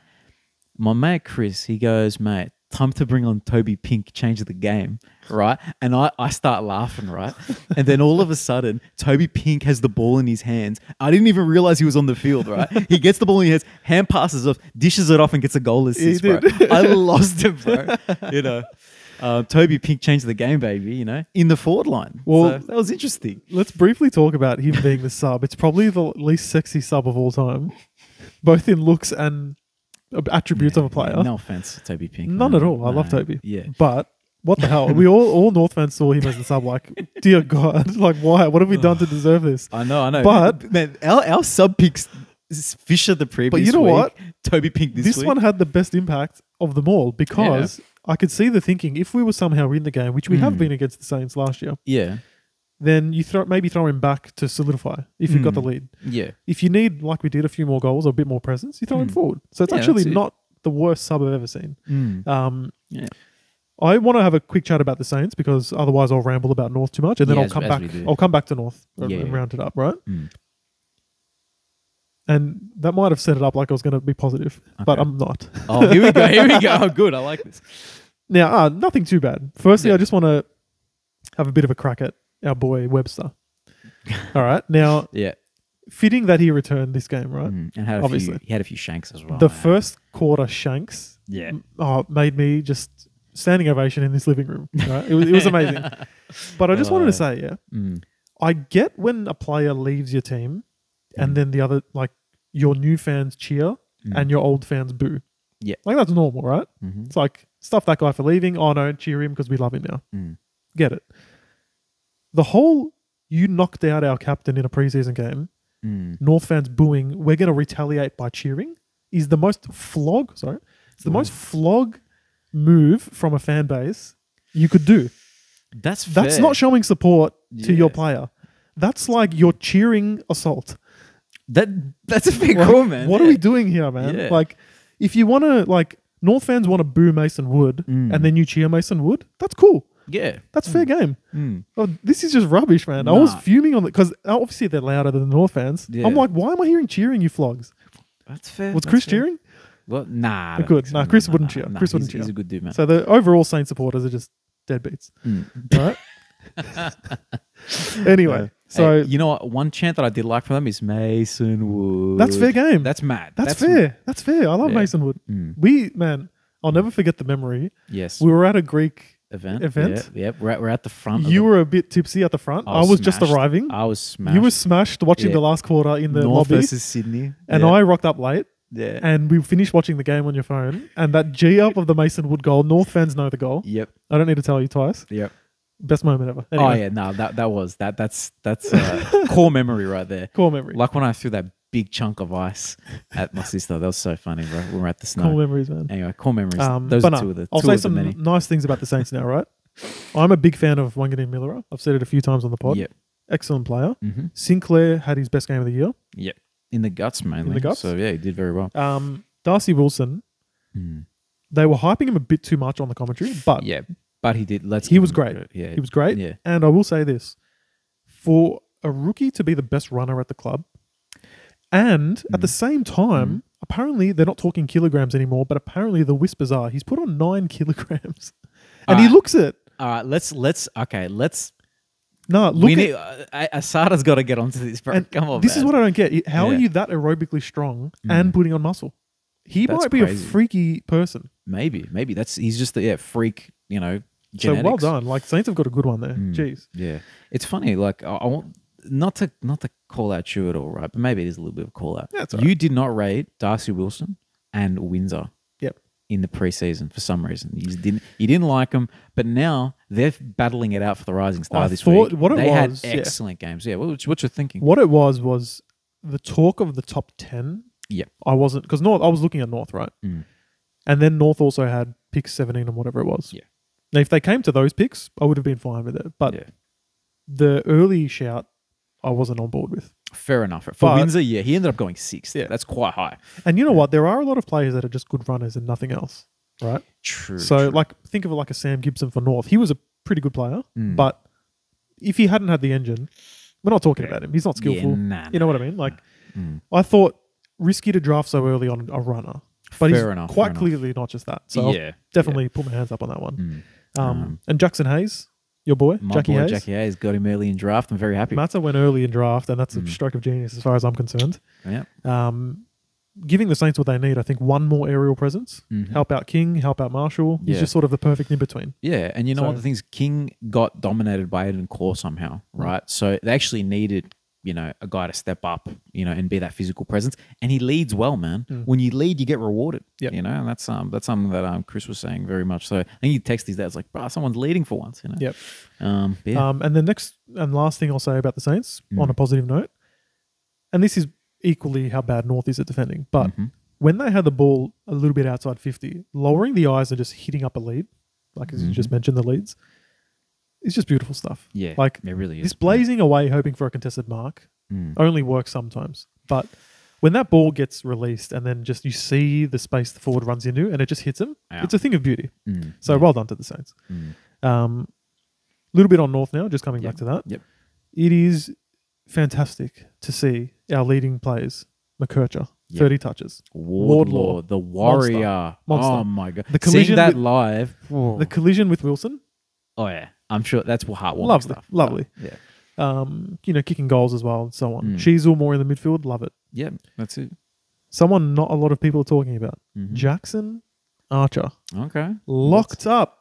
My mate Chris, he goes, mate, time to bring on Toby Pink, change the game, right? And I, I start laughing, right? And then all of a sudden, Toby Pink has the ball in his hands. I didn't even realize he was on the field, right? He gets the ball in his hands, hand passes off, dishes it off, and gets a goal assist, bro. I lost it, bro. You know, uh, Toby Pink changed the game, baby. You know, in the forward line.
Well-
so that was interesting.
Let's briefly talk about him being the sub. It's probably the least sexy sub of all time, both in looks and attributes of a player.
No offense, Toby Pink.
None
no,
at all. I love. Toby.
Yeah.
But what the hell? we all all North fans saw him as the sub. Like, [LAUGHS] dear God, [LAUGHS] like why? What have we done to deserve this?
I know, I know.
But-
man, our, our sub picks Fisher the previous But
you know
week,
what?
Toby Pink this,
This,
week.
one had the best impact of them all because I could see the thinking. If we were somehow in the game, which we have
Mm.
been against the Saints last year,
yeah,
then you throw maybe throw him back to solidify if you've got the
Mm.
lead.
yeah,
If you need, like we did, a few more goals or a bit more presence, you throw him
Mm.
forward. So it's
Yeah,
actually
that's it.
not the worst sub I've ever seen.
Mm.
Um,
Yeah.
I want to have a quick chat about the Saints because otherwise I'll ramble about North too much, and then
Yeah,
I'll
as-
come
as
back.
we do.
I'll come back to North and,
Yeah,
and round it up, right?
Mm.
And that might have set it up like I was going to be positive, but
Okay.
I'm not.
Oh, here we go. Here we go. [LAUGHS] Oh, good. I like this.
Now, uh, nothing too bad. Firstly,
Yeah.
I just want to have a bit of a crack at our boy Webster. All right. Now, [LAUGHS]
Yeah.
fitting that he returned this game, right?
Mm. And had a
Obviously.
few, he had a few shanks as well.
the
man.
first quarter shanks
yeah.
oh, made me just standing ovation in this living room. Right? It was, it was amazing. [LAUGHS] But I just wanted
Oh.
to say, yeah,
Mm.
I get when a player leaves your team
Mm.
and then the other, like your new fans cheer
Mm.
and your old fans boo.
Yeah.
Like that's normal, right?
Mhm.
It's like stuff that guy for leaving. Oh no, cheer him because we love him now.
Mm.
Get it. The whole you knocked out our captain in a preseason game,
Mm.
North fans booing, we're going to retaliate by cheering, is the most flog, sorry, it's the
Mm.
most flog move from a fan base you could do.
That's
That's
fair.
not showing support to your player. That's like you're cheering assault.
That that's a big
Like,
call, man.
What
yeah.
are we doing here, man?
Yeah.
Like, if you want to, like, North fans want to boo Mason Wood
Mm.
and then you cheer Mason Wood, that's cool.
Yeah.
That's fair game.
Mm.
Oh, this is just rubbish, man. I was
Nah.
fuming on it because obviously they're louder than the North fans.
Yeah.
I'm like, why am I hearing cheering, you flogs?
That's fair.
Was
that's
Chris
fair.
cheering?
Well, nah. I don't
good.
think so.
Nah, Chris wouldn't cheer. Chris
he's,
wouldn't
He's
cheer.
a good dude, man.
So the overall Saint supporters are just deadbeats, [LAUGHS]
Mm.
right? [LAUGHS] anyway, so
Hey, you know what? One chant that I did like from them is Mason Wood.
that's fair game.
That's mad.
That's, fair. That's fair. I love
Yeah.
Mason Wood.
Mm.
We man, I'll never forget the memory.
Yes.
We were at a Greek.
Event.
event?
Yep. yep. We're, at, we're at the front.
You
the-
were a bit tipsy at the front. I was, just
smashed.
arriving.
I was smashed.
You were smashed watching
Yeah.
the last quarter in the
North
lobby,
versus Sydney.
and
yeah.
I rocked up late.
Yeah.
And we finished watching the game on your phone, and that G up of the Mason Wood goal. North fans know the goal.
Yep.
I don't need to tell you twice.
Yep.
Best moment ever.
Oh yeah. No, that that was that. That's that's uh, [LAUGHS] core memory right there.
Cool memory.
Like when I threw that big chunk of ice at my [LAUGHS] sister. That was so funny, bro. We were at the snow.
cool memories, man.
Anyway, cool memories.
Um,
Those are
no,
two of the
I'll say some
many.
nice things about the Saints now, right? I'm a big fan of Wanganeen-Milera. I've said it a few times on the pod.
Yep.
Excellent player.
hmm
Sinclair had his best game of the year.
Yep. In the guts mainly.
The guts?
So yeah, he did very well.
Um, Darcy Wilson,
Mm.
they were hyping him a bit too much on the commentary, but
Yeah, but he did. Let's.
He was great.
Yeah,
he was great.
Yeah.
And I will say this for a rookie to be the best runner at the club, and at the
Mm.
same time, apparently they're not talking kilograms anymore, but apparently the whispers are he's put on nine kilograms. [LAUGHS] And he looks it.
All right. Let's let's okay. Let's.
No, look
we
at,
need. Uh, Asada's got to get onto this, bro. Come on.
this is what I don't get. How are you that aerobically strong
Mm.
and putting on muscle? He
That's
might be
crazy.
a freaky person.
Maybe maybe that's he's just a yeah, freak. You know.
So well done. Like Saints have got a good one there.
Mm.
Jeez.
Yeah, it's funny. Like I, I want not to not to call out you at all, right? But maybe it is a little bit of a call out.
Yeah,
you
alright.
did not rate Darcy Wilson and Windsor.
Yep.
In the preseason, for some reason, you just didn't you didn't like them, but now they're battling it out for the Rising Star
I
this
thought-
week.
what it
they
was,
had
yeah.
excellent games. Yeah, what, what you're thinking?
What it was was the talk of the top ten.
Yeah,
I wasn't because North. I was looking at North, right?
Mm.
And then North also had pick seventeen and whatever it was.
Yeah.
Now, if they came to those picks, I would have been fine with it. But
yeah,
the early shout, I wasn't on board with.
fair enough. For
But-
Windsor, yeah, he ended up going sixth.
Yeah.
that's quite high.
And you know what? There are a lot of players that are just good runners and nothing else, right?
True.
so,
true.
like, think of it like a Sam Gibson for North. He was a pretty good player,
Mm.
but if he hadn't had the engine, we're not talking about him. He's not
Yeah,
skillful.
nah,
You know what I mean? Like,
Mm.
I thought risky to draft so early on a runner, but he's
Fair enough,
quite
enough.
clearly not just that. So, I'll
yeah,
definitely put my hands up on that one.
Mm.
Um,
Um,
and Jackson Hayes, your boy,
My
Jackie
boy
Hayes.
Jackie Hayes got him early in draft. I'm very happy.
Mata went early in draft, and that's a
Mm.
stroke of genius as far as I'm concerned.
Yeah.
Um, giving the Saints what they need, I think one more aerial presence,
Mhm.
help out King, help out Marshall. He's
Yeah.
just sort of the perfect in between.
Yeah, and you know what?
So-
The things King got dominated by Aidan Corr somehow,
Mm.
right? So they actually needed, you know, a guy to step up, you know, and be that physical presence. And he leads well, man.
Mm.
When you lead, you get rewarded.
Yep.
You know, and that's um that's something that um Chris was saying very much. So I think he texted his dad, it's like, bro, someone's leading for once, you know.
Yep.
Um, yeah.
Um, and the next and last thing I'll say about the Saints
Mm.
on a positive note, and this is equally how bad North is at defending, but
Mhm.
when they had the ball a little bit outside 50, lowering the eyes and just hitting up a lead, like as you just
Mhm.
mentioned, the leads, it's just beautiful stuff.
yeah,
like,
it really is.
This blazing away, hoping for a contested mark,
Mm.
only works sometimes. But when that ball gets released and then just you see the space the forward runs into and it just hits him,
Yeah.
it's a thing of beauty.
Mm.
So
Yeah.
well done to the Saints.
Mm.
Um, little bit on North now, just coming
Yep.
back to that.
Yep.
It is fantastic to see our leading players, McKercher,
Yep.
30 touches.
Wardlaw,
Wardlaw.
the warrior.
Monster.
Oh my god!
The collision
Seeing that
with-
live.
The collision with Wilson,
oh yeah, I'm sure that's heartwarming
Lovely,
stuff.
lovely.
Yeah,
um, you know, kicking goals as well and so on.
Mm.
Sheezel more in the midfield, love it.
yeah, that's it.
Someone not a lot of people are talking about.
Mhm.
Jackson Archer.
Okay,
Locked up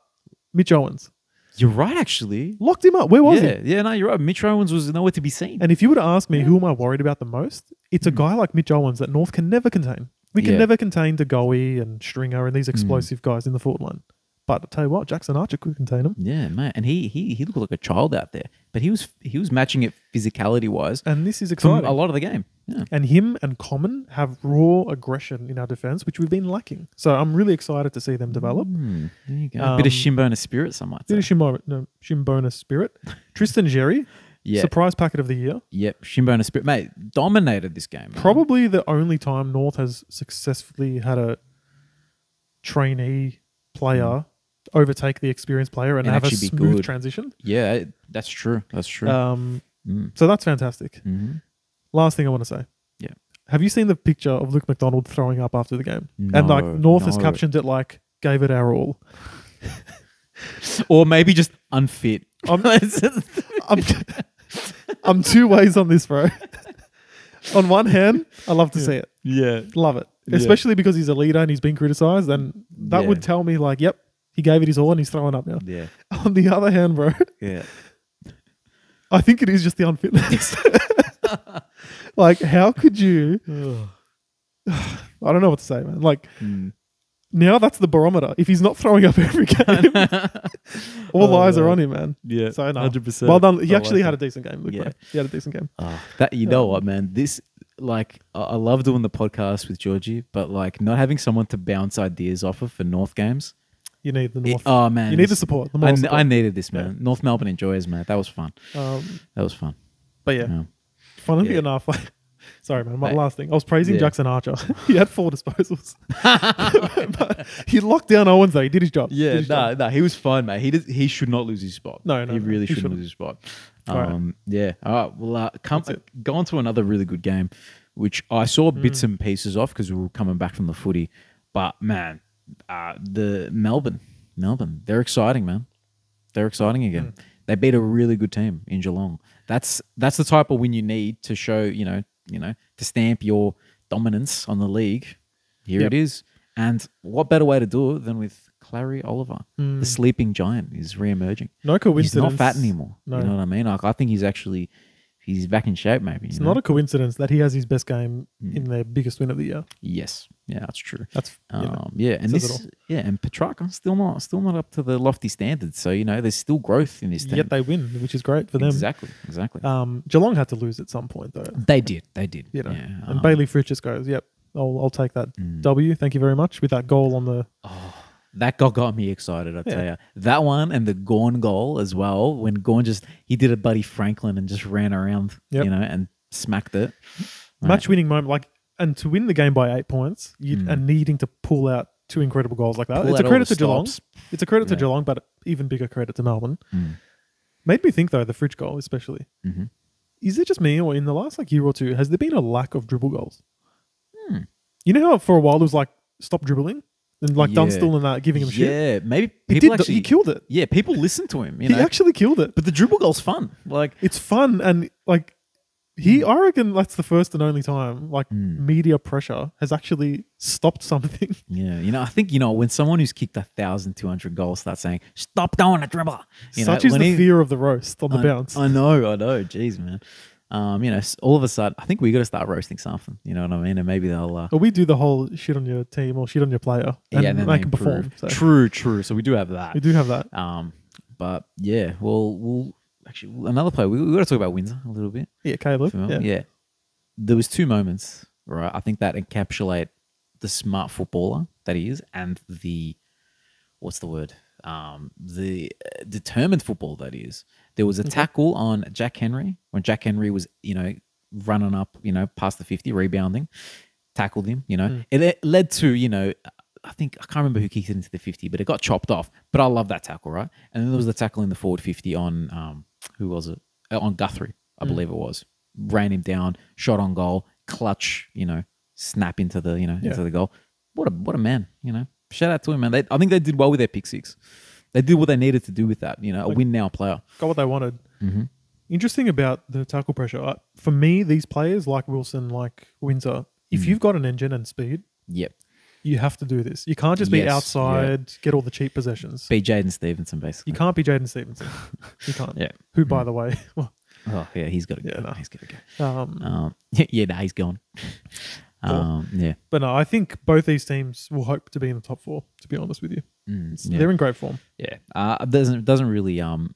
Mitch Owens.
You're right, actually.
Locked him up. Where was
yeah,
he?
yeah, no, you're right. Mitch Owens was nowhere to be seen.
And if you were to ask me who am I worried about the most, it's a
Mm.
guy like Mitch Owens that North can never contain. We can
Yeah.
never contain De Goey and Stringer and these
Mm.
explosive guys in the forward line. But I tell you what, Jackson Archer could contain him.
yeah, man, and he he he looked like a child out there, but he was he was matching it physicality wise
And this is exciting.
a lot of the game. Yeah,
And him and Comben have raw aggression in our defense, which we've been lacking. So I'm really excited to see them develop.
Mm, there you go. a bit of
Um,
Shinboner spirit, some might say.
Bit of Shimbo, no, Shinboner spirit. [LAUGHS] Tristan Xerri,
Yeah.
Surprise packet of the year.
Yep. Shinboner Spirit, mate, dominated this game. man.
Probably the only time North has successfully had a trainee player overtake the experienced player and,
And
have a smooth
good.
transition.
Yeah, that's true. That's true.
Um,
Mm.
so that's fantastic.
hmm
Last thing I want to say.
Yeah.
Have you seen the picture of Luke McDonald throwing up after the game? and like
No,
North has captioned it like gave it our all. [LAUGHS]
Or maybe just unfit.
I'm, [LAUGHS] I'm, I'm two ways on this, bro. [LAUGHS] on one hand, I love to see it.
yeah.
Love it.
Yeah.
Especially because he's a leader and he's been criticized. And that
Yeah.
would tell me, like, yep, he gave it his all and he's throwing up now.
Yeah. [LAUGHS]
On the other hand, bro,
Yeah.
I think it is just the unfitness. [LAUGHS] like, how could you? [SIGHS] I don't know what to say, man. Like,
Mm.
now that's the barometer. If he's not throwing up [LAUGHS] every game, all eyes are on him, man.
Yeah.
So, no.
100%.
Well done. He
I
actually
like
had a decent game, Luke.
Yeah.
Bray. He had a decent game.
Oh, that you know what, man? This like I I love doing the podcast with Georgie, but like not having someone to bounce ideas off of for North games.
You need the
it-
North.
oh man,
you need the support. The
I,
support.
I needed this, man. North Melbourne enjoys, man. That was fun.
um,
That was fun.
but yeah,
Yeah.
funnily
Yeah.
enough, like, [LAUGHS] sorry, man. My
Hey.
last thing, I was praising
Yeah.
Jackson Archer. [LAUGHS] he had four disposals. [LAUGHS] but he locked down Owens though. He did his job.
Yeah,
his
no,
job.
no, he was fine, mate. He did, he should not lose his spot.
No, no,
he
no,
really
he
shouldn't
shouldn't.
lose his spot.
All right.
Um, yeah. All right. Well, uh, come
it.
go on to another really good game, which I saw
Mm.
bits and pieces of because we were coming back from the footy. But man, uh, the Melbourne, Melbourne, they're exciting, man. They're exciting again.
Mm.
They beat a really good team in Geelong. That's that's the type of win you need to show, you know, you know, to stamp your dominance on the league. Here
Yep.
it is. And what better way to do it than with Clary Oliver? The sleeping giant is re-emerging.
No coincidence.
He's not fat anymore.
No.
You know what I mean? Like I think he's actually he's back in shape. Maybe
It's
you
not a coincidence that he has his best game
Mm.
in their biggest win of the year.
yes. Yeah, that's true.
That's
Um, yeah, and
says it
this, yeah, and Petrarca still not still not up to the lofty standards. So you know, there's still growth in this team.
yet they win, which is great for them.
Exactly, exactly.
Um, Geelong had to lose at some point though.
they did, they did.
You know,
yeah,
and
um,
Bayley Fritsch just goes, "Yep, I'll I'll take that
mm.
W. Thank you very much." With that goal on the
Oh, that got got me excited. I
Yeah.
tell you, that one and the Gawn goal as well. When Gawn just he did a Buddy Franklin and just ran around,
Yep.
you know, and smacked it.
Match winning moment, like, and to win the game by eight points, you
Mm.
and needing to pull out two incredible goals like that.
Pull
it's a credit to Geelong. It's a credit to
Yeah.
Geelong, but even bigger credit to Melbourne.
Mm.
Made me think though, the fridge goal especially.
Mhm.
Is it just me, or in the last like year or two, has there been a lack of dribble goals?
Hmm.
You know how for a while it was like stop dribbling and like
Yeah.
Dunstall and that giving him shit.
Yeah, maybe
He
people
did.
actually.
he killed it.
yeah, people listen to him. You
he
know,
actually killed it.
but the dribble goal's fun. Like,
It's fun and like he. I reckon that's the first and only time like
Mm.
media pressure has actually stopped something. [LAUGHS]
yeah, you know, I think you know when someone who's kicked a thousand two hundred goals starts saying, "Stop going a dribbler," you
Such
know,
is the
he-
fear of the roast on the bounce.
I know, I know. Jeez, man. Um, you know, all of a sudden, I think we got to start roasting something. You know what I mean? And maybe they'll. Uh,
But we do the whole shit on your team or shit on your player and
yeah, and they
them perform. So
True, true. So we do have that.
we do have that.
Um, but yeah, well, we'll actually another play. We, we got to talk about Windsor a little bit.
Yeah, Caleb. Yeah.
yeah. There was two moments, right? I think that encapsulate the smart footballer that he is and the what's the word? Um, the uh, determined football that he is. There was a tackle on Jack Henry when Jack Henry was, you know, running up, you know, past the 50, rebounding, tackled him, you know.
Mm.
It, it led to, you know, I think I can't remember who kicked it into the 50, but it got chopped off. But I love that tackle, right? And then there was the tackle in the forward 50 on um who was it? Uh, On Guthrie, I
Mm.
believe it was. Ran him down, shot on goal, clutch, you know, snap into the, you know,
Yeah.
into the goal. What a what a man, you know. Shout out to him, man. They, I think they did well with their pick six. They did what they needed to do with that, you know, a
Like-
win now player.
Got what they wanted.
Mm-hmm.
Interesting about the tackle pressure. uh, For me, these players like Wilson, like Windsor, if
Mm.
you've got an engine and speed,
Yep.
You have to do this. You can't just be
Yes,
outside, get all the cheap possessions.
Be Jaden Stevenson, basically.
You can't be Jaden Stevenson. [LAUGHS] You can't.
Yeah.
Who, by the way, [LAUGHS] well,
Oh, yeah, he's got to go.
Yeah, no.
He's got to go.
um,
Um, [LAUGHS] yeah, nah, he's gone. Um, yeah.
but no, I think both these teams will hope to be in the top four. To be honest with you,
Mm, yeah.
they're in great form.
Yeah, uh, it doesn't doesn't really um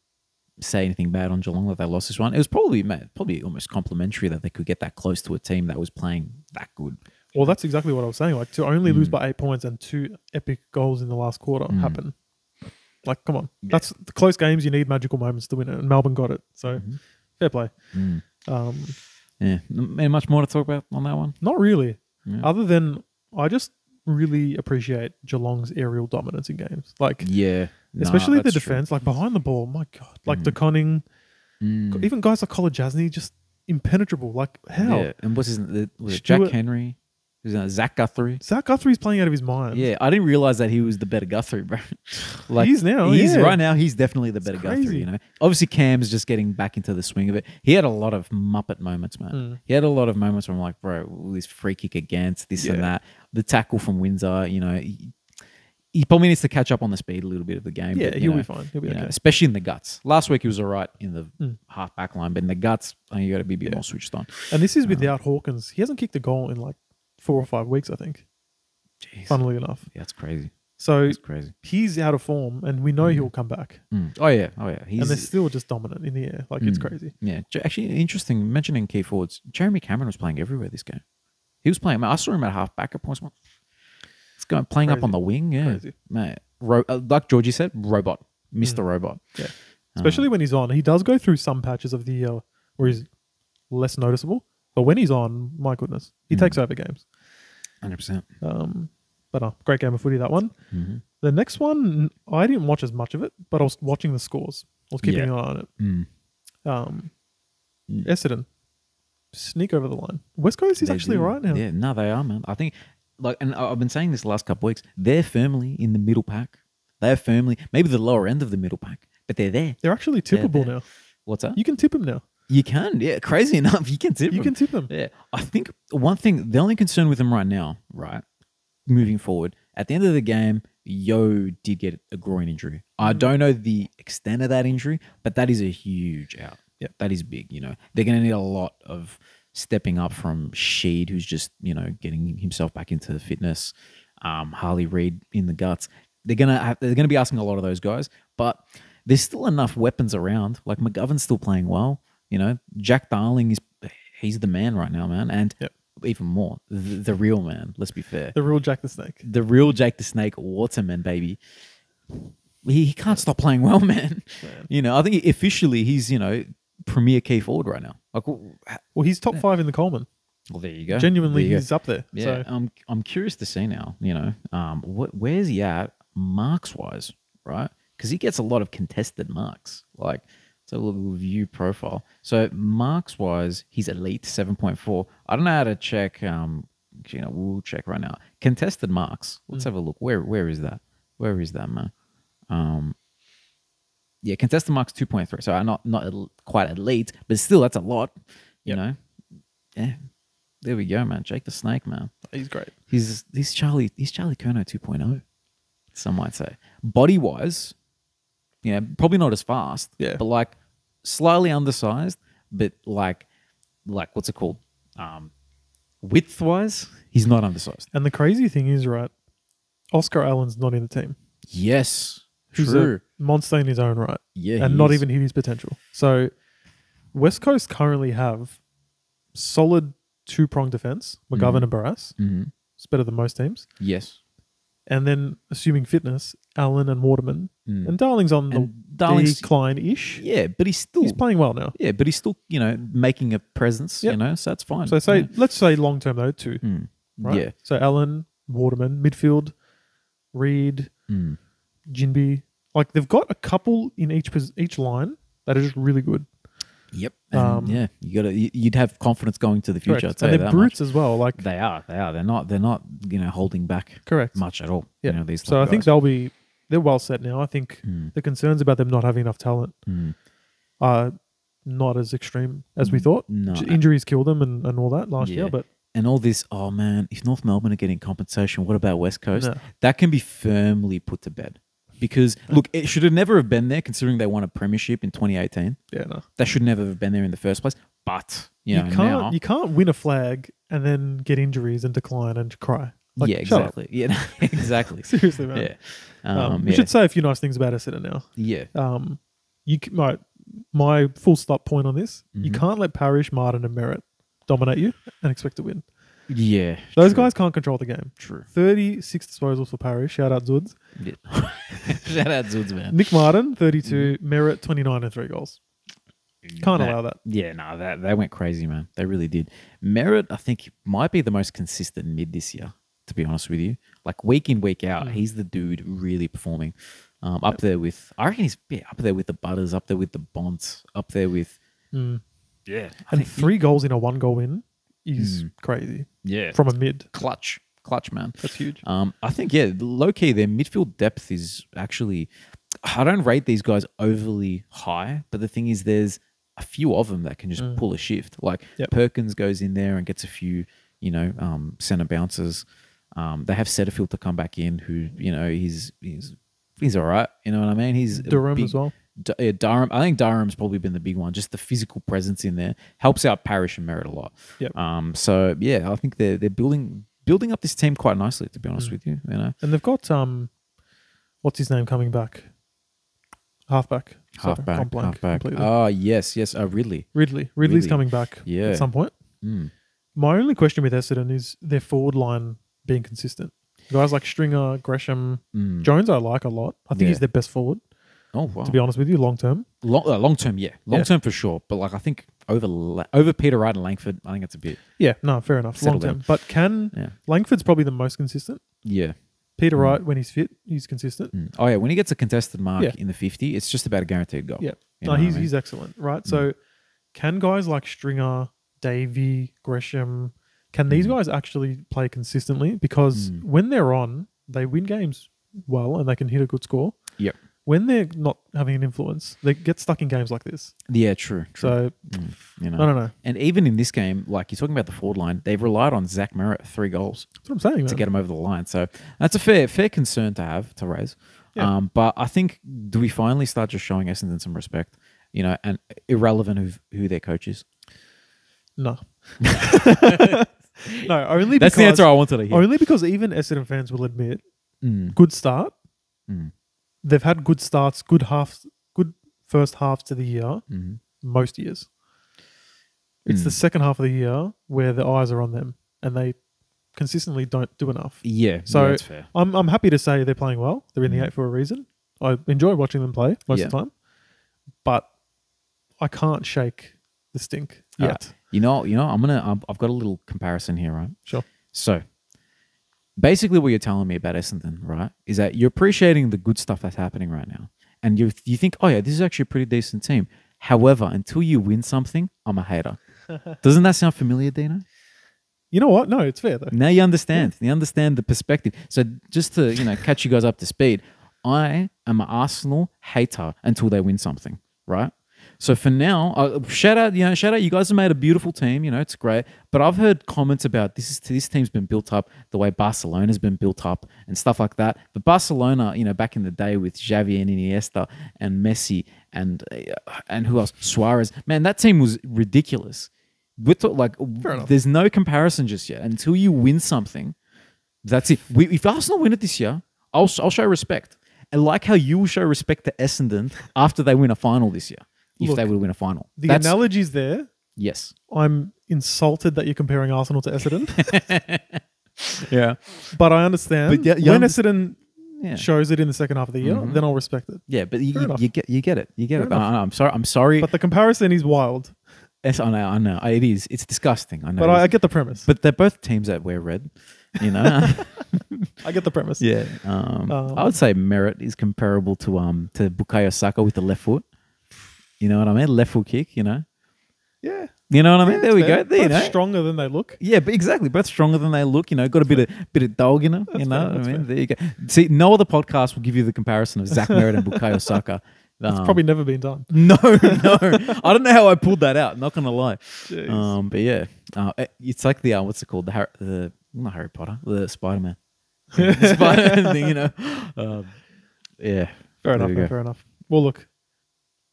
say anything bad on Geelong that they lost this one. It was probably probably almost complimentary that they could get that close to a team that was playing that good.
Well, that's exactly what I was saying. Like to only lose
Mm.
by eight points and two epic goals in the last quarter
Mm.
happen. Like, come on,
Yeah.
that's the close games. You need magical moments to win it, and Melbourne got it. So
Mhm.
fair play.
Mm.
Um,
Yeah. And much more to talk about on that one.
not really,
Yeah.
other than I just really appreciate Geelong's aerial dominance in games. Like,
Yeah. Nah,
especially the
that's true.
defense, like behind the ball. My God, like
Mm.
De Koning,
Mm.
even guys like Colin Jasny, just impenetrable. Like, how?
Yeah. And what's his was
Stuart-
Jack Henry? That? Zach Guthrie?
Zach Guthrie's playing out of his mind.
Yeah, I didn't realize that he was the better Guthrie, bro. [LAUGHS]
like he's now,
He's
yeah.
right now. He's definitely the better Guthrie. You know, obviously Cam's just getting back into the swing of it. He had a lot of muppet moments, man.
Mm.
He had a lot of moments where I'm like, bro, this free kick against this
Yeah.
and that. The tackle from Windsor, you know, he, he probably needs to catch up on the speed a little bit of the game.
Yeah,
but,
he'll
know,
be fine. He'll be okay.
know, especially in the guts. Last week he was all right in the
Mm.
half back line, but in the guts, I think you got to be a bit
Yeah.
more switched on.
And this
Uh.
is without Hawkins. He hasn't kicked a goal in like four or five weeks, I think.
Jeez.
Funnily enough,
Yeah, that's crazy.
so
That's crazy.
he's out of form, and we know he'll come back.
Mm. Oh yeah, oh yeah. He's
and they're still just dominant in the air. Like it's
Mm.
crazy.
Yeah, actually, interesting mentioning key forwards. Jeremy Cameron was playing everywhere this game. He was playing. I saw him at half back at points. He's going playing up on the wing. Yeah,
Crazy.
man. Ro- uh, like Georgie said, robot, Mister
Mm.
Robot.
Yeah.
Um,
Especially when he's on, he does go through some patches of the year where he's less noticeable. But when he's on, my goodness, he
Mm.
takes over games.
Hundred percent.
Um, but uh, great game of footy that one.
Mm-hmm.
The next one, I didn't watch as much of it, but I was watching the scores. I was keeping
Yeah.
an eye on it.
Mm.
Um,
Mm.
Essendon sneak over the line. West Coast is
They
actually
do.
right now.
Yeah, no, they are, man. I think, like, and I've been saying this the last couple of weeks. They're firmly in the middle pack. They're firmly maybe the lower end of the middle pack, but they're there.
They're actually
They're
now.
What's that?
You can tip them now.
You can, yeah. Crazy [LAUGHS] enough, you can tip.
You
them.
can tip them.
Yeah, I think one thing, the only concern with them right now, right, moving forward, at the end of the game, Yeo did get a groin injury. I
Mhm.
don't know the extent of that injury, but that is a huge out.
Yeah.
that is big. You know, they're going to need a lot of stepping up from Sheed, who's just you know getting himself back into the fitness. Um, Harley Reid in the guts. They're gonna have, they're gonna be asking a lot of those guys, but there's still enough weapons around. Like McGovern's still playing well. You know, Jack Darling is he's the man right now, man, and
Yep.
even more the, the real man. Let's be fair,
The real Jack the Snake.
the real Jake the Snake Waterman, baby. He, he can't stop playing well, [LAUGHS] man.
Man.
You know, I think officially he's you know premier key forward right now. Like, well,
he's top five in the Coleman.
Well, there you go.
Genuinely,
There you go.
he's up there.
Yeah,
So
I'm I'm curious to see now. You know, um, what where's he at marks wise, right? Because he gets a lot of contested marks. Like, have a little review profile. So marks wise, he's elite seven point four. I don't know how to check. Um, you know, we'll check right now. Contested marks. Let's
Mm.
have a look. Where where is that? Where is that man? Um, yeah, contested marks two point three. So I'm not not quite elite, but still that's a lot. You
Yep.
know, yeah. There we go, man. Jake the Snake, man.
he's great.
He's he's Charlie he's Charlie Curnow 2.0. Some might say. Body wise, yeah, probably not as fast.
Yeah.
But like slightly undersized, but like like what's it called? Um width wise, he's not undersized.
And the crazy thing is, right, Oscar Allen's not in the team.
Yes.
Who's
True.
a monster in his own right,
yeah.
and not
is.
even hit his potential. So, West Coast currently have solid two prong defense, McGovern
Mhm.
and Barrass.
Mhm.
It's better than most teams.
Yes.
And then, assuming fitness, Allen and Waterman.
Mm.
And Darling's on
And
the
Darling's
decline ish.
yeah, but he's still
He's playing well now.
yeah, but he's still, you know, making a presence, you know, so that's fine.
So, say,
Yeah.
let's say long term, though, too.
Mm.
Right?
Yeah.
So, Allen, Waterman, midfield, Reid,
Mm.
Ginbey. Like, they've got a couple in each each line that are just really good.
Yep. And,
Um,
yeah, you got to you'd have confidence going to the future.
Correct.
I'd tell
And they're
that much.
brutes as well. Like,
They are. They are. They're not. They're not. You know, holding back
correct.
much at all.
Yeah.
You know, these.
So I
top
think they'll be they're well set now. I think
Mm,
the concerns about them not having enough talent
mm.
are not as extreme as we thought.
No.
Injuries killed them and, and all that last
Yeah.
year, but
And all this. Oh man, if North Melbourne are getting compensation, what about West Coast?
no.
That can be firmly put to bed. Because look, it should have never have been there, considering they won a premiership in 2018.
yeah, no.
That should never have been there in the first place. But you,
You,
know
can't
now,
you can't win a flag and then get injuries and decline and cry. Like,
yeah, exactly. Yeah, [LAUGHS] exactly. [LAUGHS]
Seriously, man.
Yeah.
Um,
Um,
we
yeah.
should say a few nice things about Essendon now.
yeah.
Um, you my my full stop point on this: you
Mhm.
can't let Parish, Martin, and Merritt dominate you and expect to win.
Yeah.
Those
true,
guys can't control the game.
True.
Thirty six disposals for Parish. Shout out Zuds.
Yeah. [LAUGHS] [LAUGHS] Shout out Zuds, man.
Nic Martin, 32. Merritt, 29 and three goals. Can't
that-
allow that.
Yeah, no, that they went crazy, man. They really did. Merritt, I think, might be the most consistent mid this year. To be honest with you, like week in week out,
Mm.
he's the dude really performing. Um, up there with, I reckon he's yeah, up there with the Butters, up there with the Bonds, up there with
Mm.
yeah,
And three goals in a one goal win is
Mm.
crazy
yeah,
from a mid.
clutch, clutch, man.
That's huge.
Um, I think yeah, low key their midfield depth is actually. I don't rate these guys overly high, but the thing is, there's a few of them that can just
Mm.
pull a shift. Like
Yep.
Perkins goes in there and gets a few, you know, um, center bounces. Um, they have Setterfield to come back in, who you know he's he's he's all right. You know what I mean? He's
Durham
big-
as well.
D- yeah, Durham. I think Durham's probably been the big one. Just the physical presence in there helps out Parish and Merritt a lot.
Yep.
Um. So yeah, I think they're they're building building up this team quite nicely. To be honest
Mm.
with you, you know,
And they've got um, what's his name coming back? Halfback. Sorry,
halfback,
blank
halfback.
completely.
Oh yes, yes. Oh Ridley.
Ridley. Ridley's
Ridley.
coming back
Yeah.
at some point.
Mm.
My only question with Essendon is their forward line being consistent. Guys like Stringer, Gresham,
Mm.
Jones, I like a lot. I think
Yeah.
he's their best forward,
Oh wow.
to be honest with you, long term.
long, uh, long term, yeah, long
Yeah.
term for sure. But like, I think over over Peter Wright and Langford, I think it's a bit.
Yeah, no, fair enough. Long term. But can
Yeah.
Langford's probably the most consistent.
Yeah.
Peter
Mm.
Wright, when he's fit, he's consistent.
Mm. Oh yeah. When he gets a contested mark
Yeah.
in the fifty, it's just about a guaranteed goal.
Yeah.
You
no,
what I
he's
mean?
he's excellent, right? So, can guys like Stringer, Davey, Gresham, can these
Mm.
guys actually play consistently? Because
Mm.
when they're on, they win games well and they can hit a good score.
Yep.
When they're not having an influence, they get stuck in games like this.
Yeah. True. True.
So
Mm. You know.
I don't know.
And even in this game, like you're talking about the forward line, they've relied on Zach Merritt three goals
That's what I'm saying.
to
man.
get him over the line. So that's a fair fair concern to have to raise.
Yeah.
Um, but I think do we finally start just showing Essendon some respect? You know, and irrelevant of who their coach is.
No. [LAUGHS] [LAUGHS] [LAUGHS] no, only
That's
because,
the answer I wanted to hear.
Only because even Essendon fans will admit,
Mm,
good start.
mm,
They've had good starts, good halves, good first halves to the year.
mm.
most years. It's the
Mm.
second half of the year where the eyes are on them and they consistently don't do enough.
Yeah,
So-
that's fair.
I'm I'm happy to say they're playing well. They're in the
Mm.
eight for a reason. I enjoy watching them play most
Yeah.
of the time, but I can't shake the stink yet.
You know, you know, I'm gonna. I've- I've got a little comparison here, right?
Sure.
So, basically, what you're telling me about Essendon, right, is that you're appreciating the good stuff that's happening right now, and you you think, oh yeah, this is actually a pretty decent team. However, until you win something, I'm a hater. [LAUGHS] Doesn't that sound familiar, Dino?
You know what? No, it's fair though.
Now you understand. You understand the perspective. So just to you know catch you guys up to speed, I am an Arsenal hater until they win something, right? So for now, uh, shout out, you know, shout out. You guys have made a beautiful team. You know, it's great. But I've heard comments about this is this team's been built up the way Barcelona's been built up and stuff like that. But Barcelona, you know, back in the day with Xavi and Iniesta and Messi and uh, and who else? Suarez. Man, that team was ridiculous. We're talk- like, there's no comparison just yet. Until you win something, that's it. We, if Arsenal win it this year, I'll, I'll show respect. And like how you will show respect to Essendon after they win a final this year, if
Look,
they would win a final.
The
That's-
analogy's there.
yes.
I'm insulted that you're comparing Arsenal to Essendon, [LAUGHS]
Yeah.
but I understand.
But yeah, you
when
under-
Essendon
Yeah.
shows it in the second half of the year,
Mhm.
then I'll respect it.
Yeah, but you, you, you get you get it. You get
Fair
it. I,
enough.
I- I'm sorry. I'm sorry.
But the comparison is wild.
Yes, I know. I know. It is. It's disgusting. I know.
But I, I get the premise.
but they're both teams that wear red. You know. [LAUGHS]
I get the premise.
yeah. Um,
Um,
I would say Merritt is comparable to um to Bukayo Saka with the left foot. You know what I mean? Left foot kick. You know.
Yeah.
You know what I mean?
Yeah,
there we
fair.
go. There, you know.
stronger than they look.
Yeah, but exactly. Both stronger than they look. You know, got a bit of bit of dog in them. You know
fair,
I
that's
mean? There you go. See, no other podcast will give you the comparison of Zach Merritt and Bukayo [LAUGHS] Saka.
It's
Um,
probably never been done. [LAUGHS]
no, no. I don't know how I pulled that out. Not gonna lie.
Jeez.
Um, but yeah, uh, it's like the uh, what's it called? The Har- the not Harry Potter, the Spider Man. [LAUGHS] Spider thing, you know. Um, yeah,
fair enough. man. Fair enough. Well, look,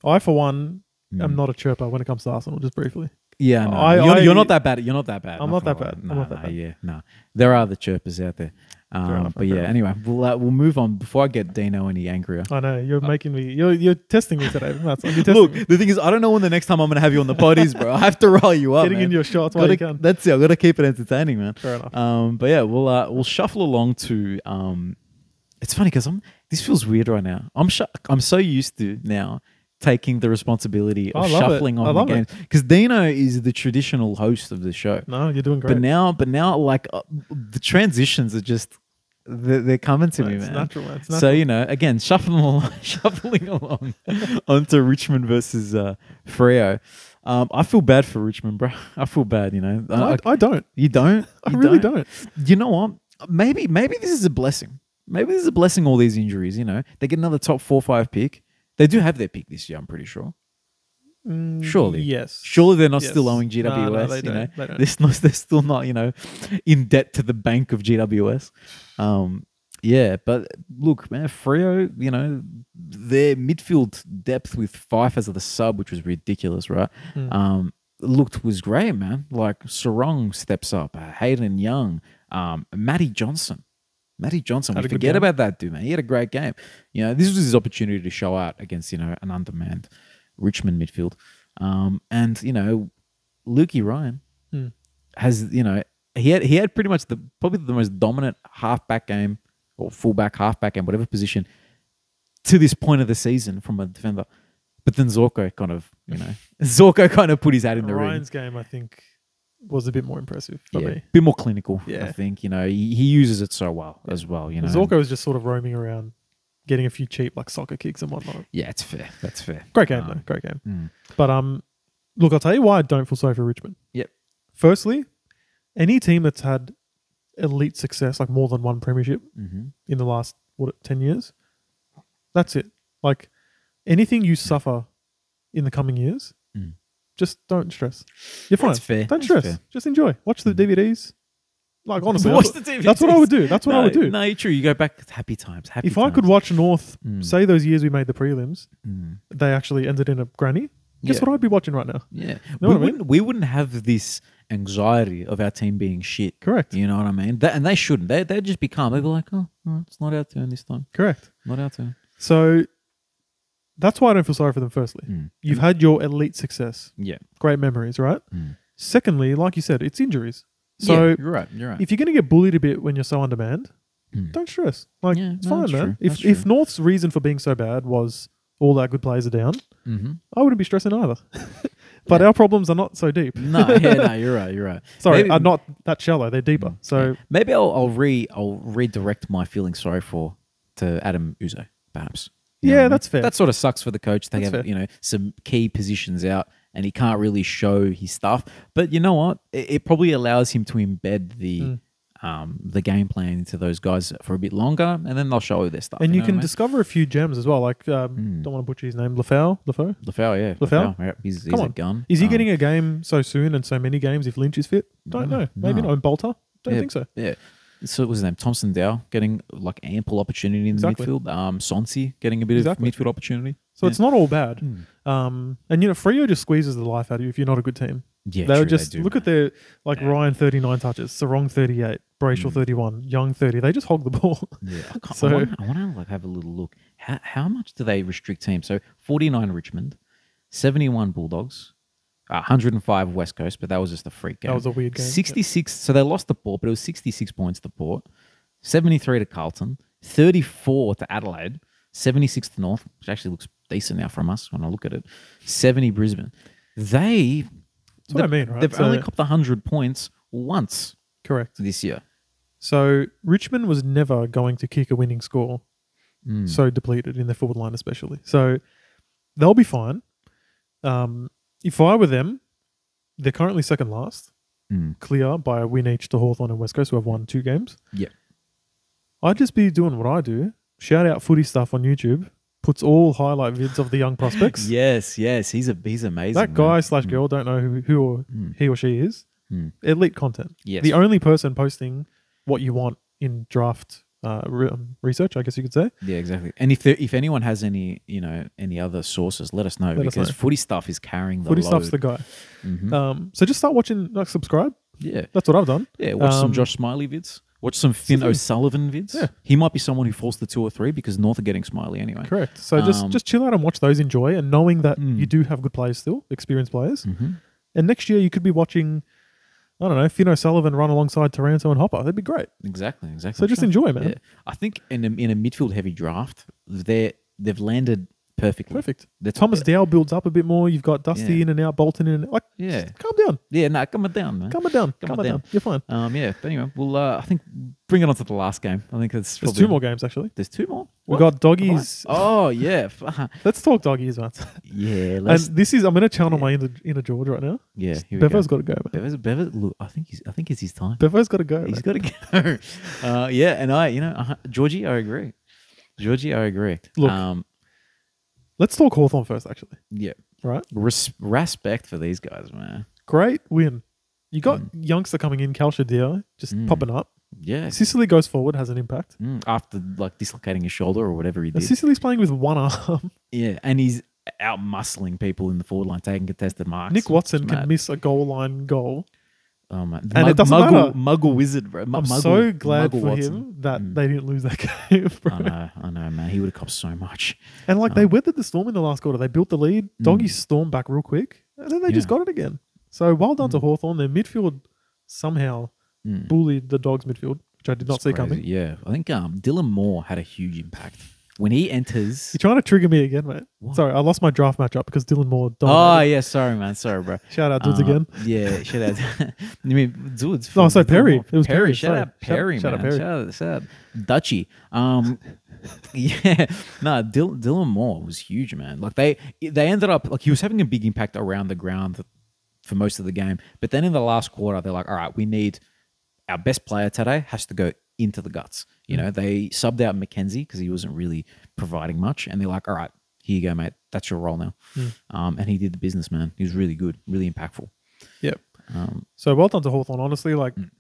I for one am
Mm.
not a chirper when it comes to Arsenal. Just briefly,
Yeah, no,
I-
you're,
I-
you're not that bad. You're not that bad.
I'm
not gonna
that bad.
lie.
I'm
No,
not that bad.
Yeah, no. There are the chirpers out there. Um,
enough,
but yeah, anyway, we'll uh, we'll move on before I get Dino any angrier.
I know you're making me. You're you're testing me today. You're [LAUGHS] testing
Look,
me.
the thing is, I don't know when the next time I'm going to have you on the pod is, bro. I have to rile you up.
getting
man.
in your shots while
Gotta-
you can.
That's it. I got to keep it entertaining, man.
Fair enough.
Um, but yeah, we'll uh, we'll shuffle along to. Um, it's funny because I'm. This feels weird right now. I'm sh- I'm so used to now taking the responsibility of
I it.
shuffling on the games because Dino is the traditional host of the show.
No, you're doing great.
But now, but now, like uh, the transitions are just they're, they're coming to me,
it's
man.
natural, man.
So you know, again, shuffling along, [LAUGHS] shuffling along onto Richmond versus uh, Freo. Um, I feel bad for Richmond, bro. I feel bad. You know,
I,
I-
I don't.
you don't.
I
You
really don't.
You know what? Maybe, maybe this is a blessing. Maybe this is a blessing. All these injuries, you know, they get another top four, five pick. They do have their pick this year. I'm pretty sure.
Mm,
Surely.
Yes.
Surely they're not
Yes.
still owing GWS.
no, they
you know,
They don't.
They're, still, not, you know, in debt to the bank of GWS. Um, yeah, but look, man, Freo, you know, their midfield depth with Fyfe as of the sub, which was ridiculous, right?
Mm.
Um, looked was great, man. Like Serong steps up, uh, Hayden Young, um, Matty Johnson. Matty Johnson,
Had
we forget about that dude, man. He had a great game. You know, this was his opportunity to show out against, you know, an undermanned Richmond midfield. Um, and, you know, Lukey Ryan
Hmm.
has, you know, he had he had pretty much the probably the most dominant halfback game or fullback, halfback game, whatever position to this point of the season from a defender. But then Zorko kind of, you know, [LAUGHS] Zorko kind of put his hat in the ring.
Ryan's game, I think, was a bit more impressive for
Yeah,
me.
bit more clinical. I think you know he, he uses it so well as well. You know,
Zorko was just sort of roaming around, getting a few cheap like soccer kicks and whatnot.
Yeah, it's fair. That's fair.
Great game
Um,
though, great game.
mm.
But um, look, I'll tell you why I don't feel sorry for Richmond.
Yep.
Firstly, any team that's had elite success, like more than one premiership
Mm-hmm.
in the last what ten years, that's it. Like anything you suffer in the coming years,
Mm.
Just don't stress. You're fine.
That's fair.
Don't
That's
stress.
fair.
Just enjoy. Watch the DVDs. Like honestly,
Watch
that's,
the
that's what I would do. That's what I would do.
No, true. You go back to happy times. Happy
if I could watch North,
Mm.
say those years we made the prelims,
Mm.
they actually ended in a granny. Guess
Yeah.
what I'd be watching right now?
Yeah,
Know
we
what I mean?
wouldn't. We wouldn't have this anxiety of our team being shit.
Correct.
You know what I mean? That, and they shouldn't. They they'd just be calm. They'd be like, oh, it's not our turn this time.
Correct.
Not our turn.
So that's why I don't feel sorry for them. Firstly,
Mm.
you've had your elite success,
Yeah.
great memories, right?
Mm.
Secondly, like you said, it's injuries. So
yeah, you're right. You're right.
if you're going to get bullied a bit when you're so undermanned,
Mm.
don't stress. Like
Yeah,
it's
no,
fine, man.
true.
If
That's
if
true.
North's reason for being so bad was all our good players are down,
mm-hmm.
I wouldn't be stressing either. [LAUGHS] but
Yeah.
our problems are not so deep.
No, yeah, no, [LAUGHS] you're right. You're right.
Sorry,
Maybe-
are not that shallow. They're deeper.
Mm,
So
yeah. maybe I'll I'll re I'll redirect my feeling sorry for to Adem Yze, perhaps. You
Yeah,
what I mean?
that's fair.
That sort of sucks for the coach. They
That's
have
fair.
you know some key positions out, and he can't really show his stuff. But you know what? It, it probably allows him to embed the.
Mm.
Um, the game plan into those guys for a bit longer, and then they'll show their stuff.
and you
know
can
I mean?
discover a few gems as well. Like um,
Mm.
don't want to butcher his name, Lefau. Lefau.
Lefau, yeah,
Lefau?
yeah, he's, he's a gun.
Is he
Um,
getting a game so soon and so many games if Lynch is fit? Don't
No,
know. Maybe
no.
not. And Bolton? Don't
Yeah.
think so.
Yeah. So it was his name? Thomson Dow getting like ample opportunity in
Exactly.
the midfield. Um, Sonsie getting a bit
Exactly.
of midfield opportunity.
So
Yeah.
it's not all bad.
Hmm.
Um, and you know, Freo just squeezes the life out of you if you're not a good team.
Yeah,
They'll just
they do,
look at their like
Yeah.
Ryan 39 touches, Serong 38, Brayshaw
Mm.
31, Young 30. They just hog the ball.
Yeah, I, [LAUGHS]
So-
I, want, to like have a little look. How, how much do they restrict teams? So forty nine Richmond, seventy one Bulldogs, and five West Coast, but that was just a freak game.
That was a weird game.
Sixty six. So they lost the Port, but it was sixty six points to Port, seventy three to Carlton, thirty four to Adelaide, seventy six to North, which actually looks decent now from us when I look at it. Seventy Brisbane. They.
That's what I
they've-
mean, right?
They've
So-
only copped hundred points once
Correct.
this year.
So Richmond was never going to kick a winning score
Mm.
so depleted in their forward line, especially. So they'll be fine. Um, if I were them, they're currently second last,
Mm.
clear by a win each to Hawthorn and West Coast, who have won two games.
Yep.
I'd just be doing what I do. Shout out footy stuff on YouTube. Puts all highlight vids of the young prospects. [LAUGHS]
Yes, yes, he's a he's amazing.
that guy
man.
slash girl don't know who, who or
mm,
he or she is.
mm.
Elite content.
Yes,
The only person posting what you want in draft uh, re- um, research, I guess you could say.
yeah, exactly. And if there, if anyone has any you know any other sources, let us know
Let us
because
know.
footy stuff is carrying the
Footy
load.
stuff's the guy.
Mhm.
Um, so just start watching, like, subscribe.
yeah,
That's what I've done.
yeah. Watch some
um,
Josh Smillie vids. Watch some Finn. O'Sullivan vids.
Yeah.
he might be someone who falls to two or three because North are getting Smillie anyway.
Correct. So just
Um,
just chill out and watch those. Enjoy and knowing that
Mm.
you do have good players still, experienced players.
Mhm.
And next year you could be watching, I don't know, Finn O'Sullivan run alongside Taranto and Hopper. That'd be great.
Exactly, exactly.
So just enjoy, man.
Yeah. I think in a, in a midfield heavy draft, they they've landed perfectly.
Perfect.
That's
Thomas
yeah.
Dow builds up a bit more. You've got Dusty
Yeah.
in and out, Bolton in and out. Like,
Yeah,
calm down.
yeah. No, come it down, man.
Calm it down.
Calm
Calm
it down.
down. You're fine.
Um, yeah. But anyway, we'll. Uh, I think bring it on to the last game. I think it's
There's two more games, actually.
There's two more.
We've got doggies.
Oh yeah, [LAUGHS]
Let's talk doggies, man.
yeah.
and
Let's.
this is, I'm going to channel
yeah.
my inner, inner George right now.
yeah. We
got to go, man.
Bevo's, Bevo, look, I think he's. I think it's his time.
Bevo's got to go.
He's got to go. [LAUGHS] uh, yeah, and I, you know, uh, Georgie, I agree. Georgie, I agree.
Look.
um,
Let's talk Hawthorn first, actually.
yeah,
Right?
Res- respect for these guys, man.
Great win. You got youngster coming in, Calsher Dear, just
Mm.
popping up.
Yeah,
Sicily goes forward, has an impact.
Mm, after like dislocating his shoulder or whatever he did.
Sicily's playing with one arm. [LAUGHS]
yeah, and he's out muscling people in the forward line, taking contested marks.
Nick Watson can miss a goal line goal.
Oh man,
and it doesn't
Muggle,
matter.
Muggle wizard, bro. Mu-
I'm
Muggle-
so glad
Muggle
for
Watson.
him that
Mm.
they didn't lose that [LAUGHS] game, bro.
I know, I know, man. He would have copped so much.
And like they
Um,
weathered the storm in the last quarter. They built the lead. Doggies stormed back real quick. And then they just got it again. So well done to
Mm.
Hawthorn. Their midfield somehow
Mm.
bullied the dogs midfield, which I did not see
crazy.
coming.
Yeah, I think um, Dylan Moore had a huge impact when he enters.
You're trying to trigger me again, mate.
What?
Sorry, I lost my draft matchup because Dylan Moore
Oh yeah, sorry man, sorry bro. [LAUGHS]
Shout out dudes
Uh,
again.
Yeah, shout out. [LAUGHS] you mean dudes?
No,
from
sorry, Perry. It was
Perry.
Perry,
Shout
sorry.
out
Shout-
Perry,
shout out
man.
Perry.
Shout out, shout out Dutchy. Um, [LAUGHS] yeah, no, Dylan, Dylan Moore was huge, man. Like they they ended up like he was having a big impact around the ground for most of the game, but then in the last quarter they're like, all right, we need our best player today has to go into the guts. You know, they subbed out Mackenzie because he wasn't really providing much, and they're like, all right, here you go, mate. That's your role now. Um, and he did the business, man. He was really good, really impactful.
Yep.
Um,
So well done to Hawthorn. Honestly, like
Mm.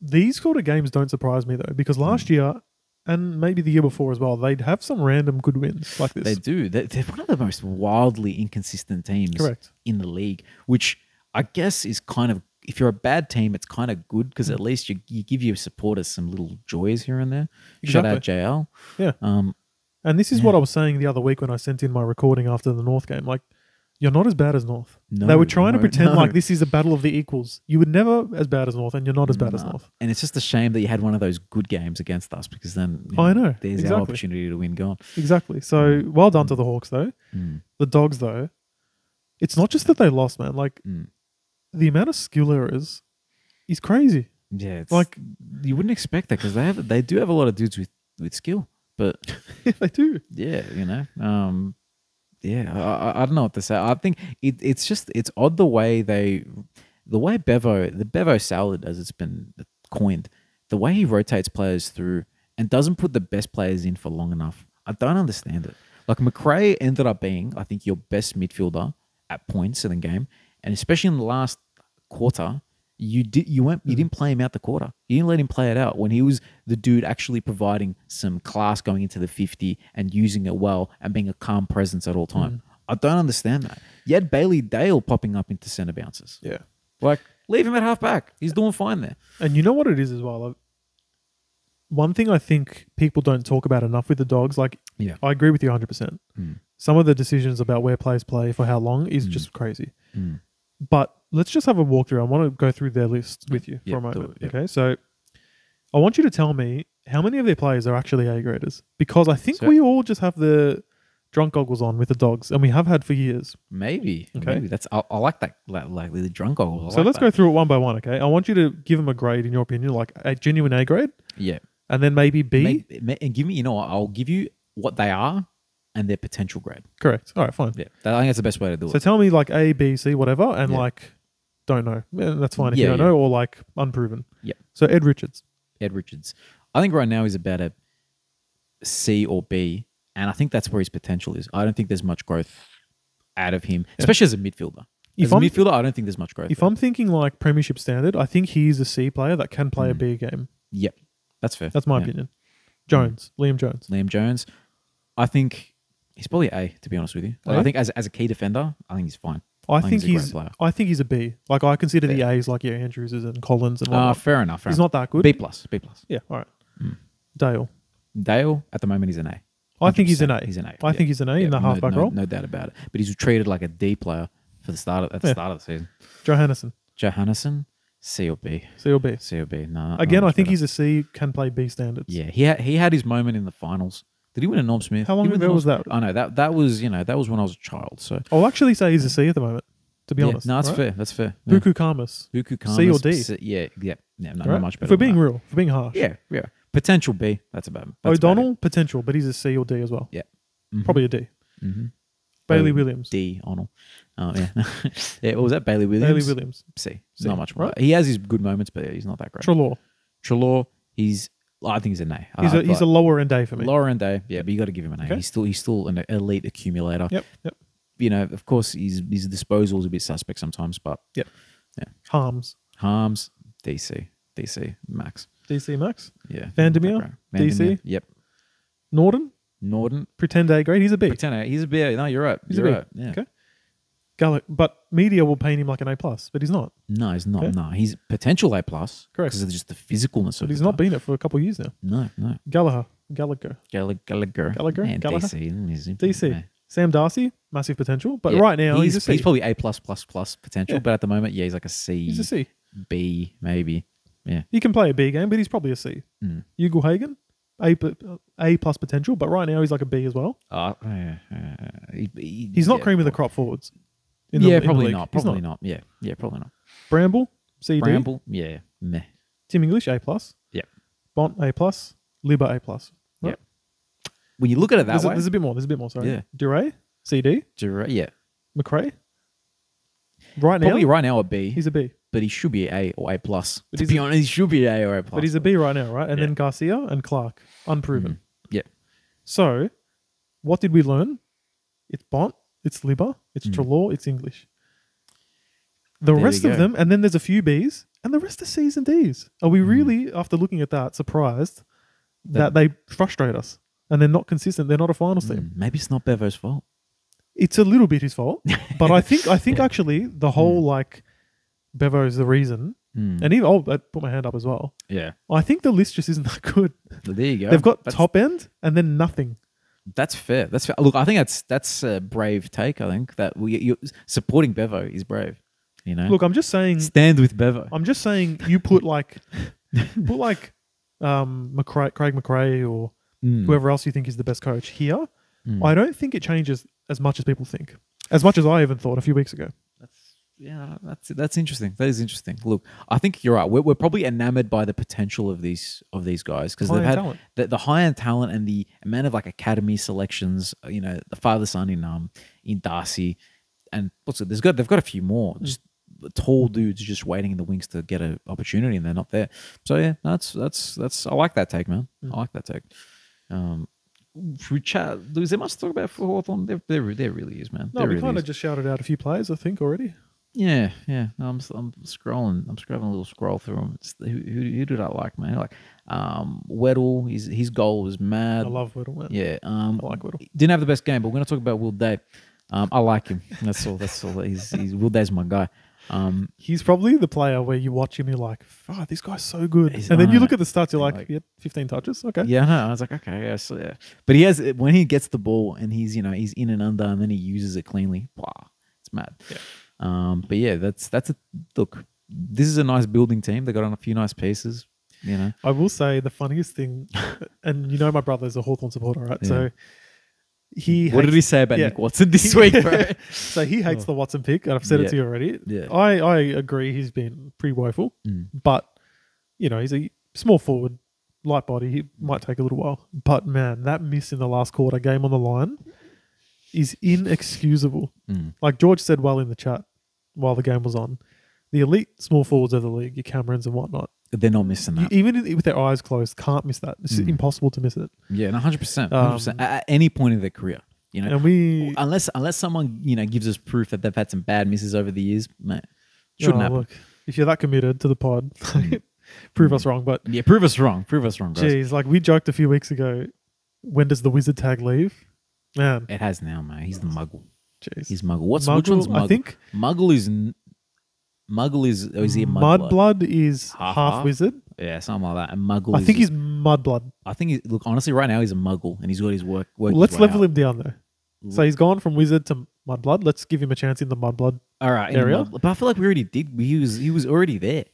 these sort of games don't surprise me though, because last year and maybe the year before as well, they'd have some random good wins like this.
They do. They- They're one of the most wildly inconsistent teams
Correct.
in the league, which I guess is kind of, if you're a bad team, it's kind of good because
Mm.
at least you, you give your supporters some little joys here and there. Shout out JL.
Yeah.
Um,
And this is
Yeah.
what I was saying the other week when I sent in my recording after the North game. Like, you're not as bad as North.
no,
they were trying to pretend
no.
like this is a battle of the equals. You were never as bad as North, and you're not as bad as North.
And it's just a shame that you had one of those good games against us because then you
I know,
there's our opportunity to win gone.
Exactly. So well done to the Hawks, though.
Mm,
The Dogs, though, it's not just that they lost, man. Like
mm.
The amount of skill errors is crazy.
Yeah, it's
Like-
like you wouldn't expect that because they have they do have a lot of dudes with with skill, but [LAUGHS]
they do.
yeah, you know, um, yeah, I, I, I don't know what to say. I think it, it's just it's odd the way they, the way Bevo, the Bevo salad as it's been coined, the way he rotates players through and doesn't put the best players in for long enough. I don't understand it. Like McRae ended up being, I think, your best midfielder at points in the game, and especially in the last quarter, you did you went you didn't play him out the quarter. You didn't let him play it out when he was the dude actually providing some class going into the fifty and using it well and being a calm presence at all time. I don't understand that. You had Bailey Dale popping up into center bounces.
Yeah.
Like leave him at half back. He's doing fine there.
And you know what it is as well. Like, one thing I think people don't talk about enough with the dogs, like
Yeah.
I agree with you 100%.
Mm.
Some of the decisions about where players play for how long is
Mm.
just crazy.
Mm.
But let's just have a walkthrough. I want to go through their list with you for a
do
moment.
it, yeah.
Okay. So I want you to tell me how many of their players are actually A graders because I think
So-
we all just have the drunk goggles on with the dogs and we have had for years.
Maybe.
Okay.
Maybe that's I, I like that like, like the drunk goggles.
So let's go through it one by one. Okay. I want you to give them a grade in your opinion, like a genuine A grade
Yeah.
and then maybe B.
And give me, you know what? I'll give you what they are and their potential grade.
Correct. All right. Fine.
Yeah. That, I think that's the best way to do it.
So
it.
tell me like A, B, C, whatever, and
Yeah.
like don't know. Yeah, that's fine if
Yeah,
you don't
yeah.
know, or like unproven.
Yeah.
So Ed Richards.
Ed Richards. I think right now he's about a C or B, and I think that's where his potential is. I don't think there's much growth out of him, especially as a midfielder.
If
as a
I'm-
midfielder, I don't think there's much growth.
If
there.
I'm thinking like Premiership standard, I think he's a C player that can play a
Mm.
B game.
yep, that's fair.
That's my
Yeah.
opinion. Jones, Liam Jones.
Liam Jones, I think he's probably A to be honest with you. Like? I think as as a key defender, I think he's fine.
I,
think he's a great player.
I think he's a B. Like I consider the A's like yeah Andrews and Collins and
Uh, fair enough. Fair
he's
enough.
not that good.
B plus. B plus.
Yeah. All right.
Mm.
Dale.
Dale at the moment he's an A.
I think he's an A.
He's an A.
I
yeah.
think he's an A
Yeah,
in the
no-
halfback
no,
role.
No doubt about it. But he's treated like a D player for the start of, at the
Yeah.
start of the season.
Johannisen.
Johannisen, C or B.
C or B.
C or B. No.
Again, I think
better.
he's a C. Can play B standards.
Yeah, he had, he had his moment in the finals. Did he win a Norm Smith?
How long
He won the
ago was that?
I know that that was you know that was when I was a child. So
I'll actually say he's a C at the moment. To be
yeah,
honest,
no, that's
right?
fair. That's fair. Yeah.
Buku Khamis,
Buku
C or
Khamis,
D?
C- Yeah, yeah, yeah. No,
right?
not much better.
we're being
that.
real, for being harsh.
yeah, yeah. Potential B. That's about. That's about
O'Donnell potential, but he's a C or D as well.
it. Mhm.
Probably a D.
Mhm.
Bailey
Oh,
Williams.
D. Arnold. Oh yeah, [LAUGHS] yeah. What was that? Bailey Williams.
Bailey Williams.
C.
C,
Not much more.
right?
He has his good moments, but he's not that great.
Treloar.
Treloar. He's. I think he's an A.
He's
Uh,
a he's a lower end A for me.
lower end A. Yeah, but you got to give him an A.
Okay.
He's still he's still an elite accumulator.
Yep. Yep.
You know, of course, his his disposal is a bit suspect sometimes, but
yeah
Harmes. Harmes DC DC Max.
DC Max.
Yeah.
Vandermeer,
that.
DC.
Yep.
Naughton.
Naughton.
Pretend A grade. He's a B.
Pretend A. He's a B. No, you're right.
He's a
you're
B.
right. Yeah.
Okay. Gallic. But media will paint him like an A plus, but he's not.
No, he's not.
Okay.
No, he's potential A plus.
Correct.
Because of just the physicalness
But
of
he's not been it for a couple of years now.
No, no.
Gallagher. Gallagher.
Gallagher. Gallagher.
Gallagher?
Man,
Gallagher?
DC.
DC.
yeah.
Sam Darcy. Massive potential. But
Yeah.
right now he's,
he's,
a C.
he's probably A plus plus plus potential,
Yeah.
but at the moment, yeah, he's like a C,
He's a C.
B maybe. Yeah.
He can play a B game, but he's probably a C.
Mm.
Ugle-Hagan. A plus potential, but right now he's like a B as well.
Uh, uh, uh, he- he-
He's not
yeah,
cream of the crop forwards. In the-
yeah,
in the
probably
league.
not.
He's
Probably not. Yeah, yeah, probably not.
Bramble, CD.
Bramble, yeah, meh.
Tim English, A plus.
Yeah.
Bont, A plus. Libba, A plus.
Yeah. When you look at it that
There's a, there's a bit more. There's a bit more. Sorry.
Yeah.
Duryea, CD.
Duryea, yeah,
McRae. Right now,
probably right now a B,
he's a B.
but he should be A or A plus.
But
to be honest, he should be A or A plus.
But he's a B right now, right? And
Yeah.
then Garcia and Clark, unproven.
Mhm. Yeah.
So, what did we learn? It's Bont, it's Libba, it's
Mm.
Treloar, it's English. The
There
rest of them, and then there's a few Bs, and the rest are Cs and Ds. Are we
Mm.
really, after looking at that, surprised that,
That-
they frustrate us and they're not consistent? They're not a finals team.
Mm, maybe it's not Bevo's fault.
It's a little bit his fault, [LAUGHS] but I think I think
Yeah.
actually the whole like Bevo is the reason,
Mm,
and even I'll I'll put my hand up as well.
yeah,
I think the list just isn't [LAUGHS] that good.
there you go.
They've got
That's-
top end and then nothing.
That's fair. That's fair. Look, I think that's that's a brave take. I think that we you supporting Bevo is brave. You know,
Look, I'm just saying.
stand with Bevo.
I'm just saying. You put like, put like, um, McRae, Craig McRae or
Mm,
whoever else you think is the best coach here.
mm.
I don't think it changes as much as people think. As much as I even thought a few weeks ago.
Yeah, that's that's interesting. That is interesting. Look, I think you're right. We're, we're probably enamored by the potential of these of these guys because they've had the, the high end talent and the amount of like academy selections. uh, You know, the father son in um in Darcy, and what's it? There's got they've got a few more. Just tall dudes just waiting in the wings to get an opportunity, and they're not there. So yeah, that's that's that's I like that take, man.
Mm.
I like that take. Um, chat? Is there much to talk about for Hawthorn? There, there, there really is, man.
No,
there
we
really
kind
is.
of just shouted out a few players, I think, already.
Yeah, yeah. No, I'm I'm scrolling. I'm scrolling a little scroll through them. It's, who, who, who did I like, man? Like, um, Weddle. His his goal was mad.
I love man.
Yeah. Um,
I like Whittle.
didn't have the best game, but we're gonna talk about Will Day. Um, I like him. That's all. That's all. He's, he's Will Day's my guy. Um,
He's probably the player where you watch him, you're like, oh, this guy's so good. And then you look at the stats, you're like,
like-
yeah, 15 touches. Okay.
yeah, no. I was like, okay, yeah, so, yeah. But he has when he gets the ball and he's you know he's in and under and then he uses it cleanly. Wow, it's mad.
Yeah.
Um, but yeah, that's that's a look. This is a nice building team. They got on a few nice pieces. You know.
I will say the funniest thing, [LAUGHS] and you know my brother's a Hawthorn supporter, right?
Yeah.
So he
What did he say about
yeah.
Nick Watson this [LAUGHS] week, [LAUGHS]
so he hates
Oh.
the Watson pick, and I've said
Yeah.
it to you already.
Yeah.
I, I agree he's been pretty woeful,
Mm.
but you know, he's a small forward, light body. He might take a little while. But man, that miss in the last quarter, game on the line, is inexcusable.
Mm.
Like George said while in the chat while the game was on. The elite small forwards of the league, your Camerons and whatnot,
They're not missing
you,
that.
even in- with their eyes closed, can't miss that. It's
Mm.
impossible to miss it.
yeah, no, hundred percent,
Um,
hundred percent. At any point in their career, you know,
And we
unless unless someone you know gives us proof that they've had some bad misses over the years, man, shouldn't
Oh,
happen.
Look, if you're that committed to the pod, [LAUGHS] prove us wrong. But
Yeah, prove us wrong. Prove us wrong, guys.
geez, like we joked a few weeks ago, when does the wizard tag leave? Man,
It has now, man. He's the muggle.
jeez.
He's muggle. What's which
Muggle,
one's muggle?
I think
muggle is muggle is oh, is he a mudblood?
Mudblood is
Half,
half,
half?
wizard.
Yeah, something like that. And muggle.
I think he's Mudblood.
I think he, look honestly right now he's a muggle and he's got his work. work his
Let's level
out.
him down though. So he's gone from wizard to Mudblood. Let's give him a chance in the Mudblood.
All right,
area.
mud- but I feel like we already did. He was he was already there.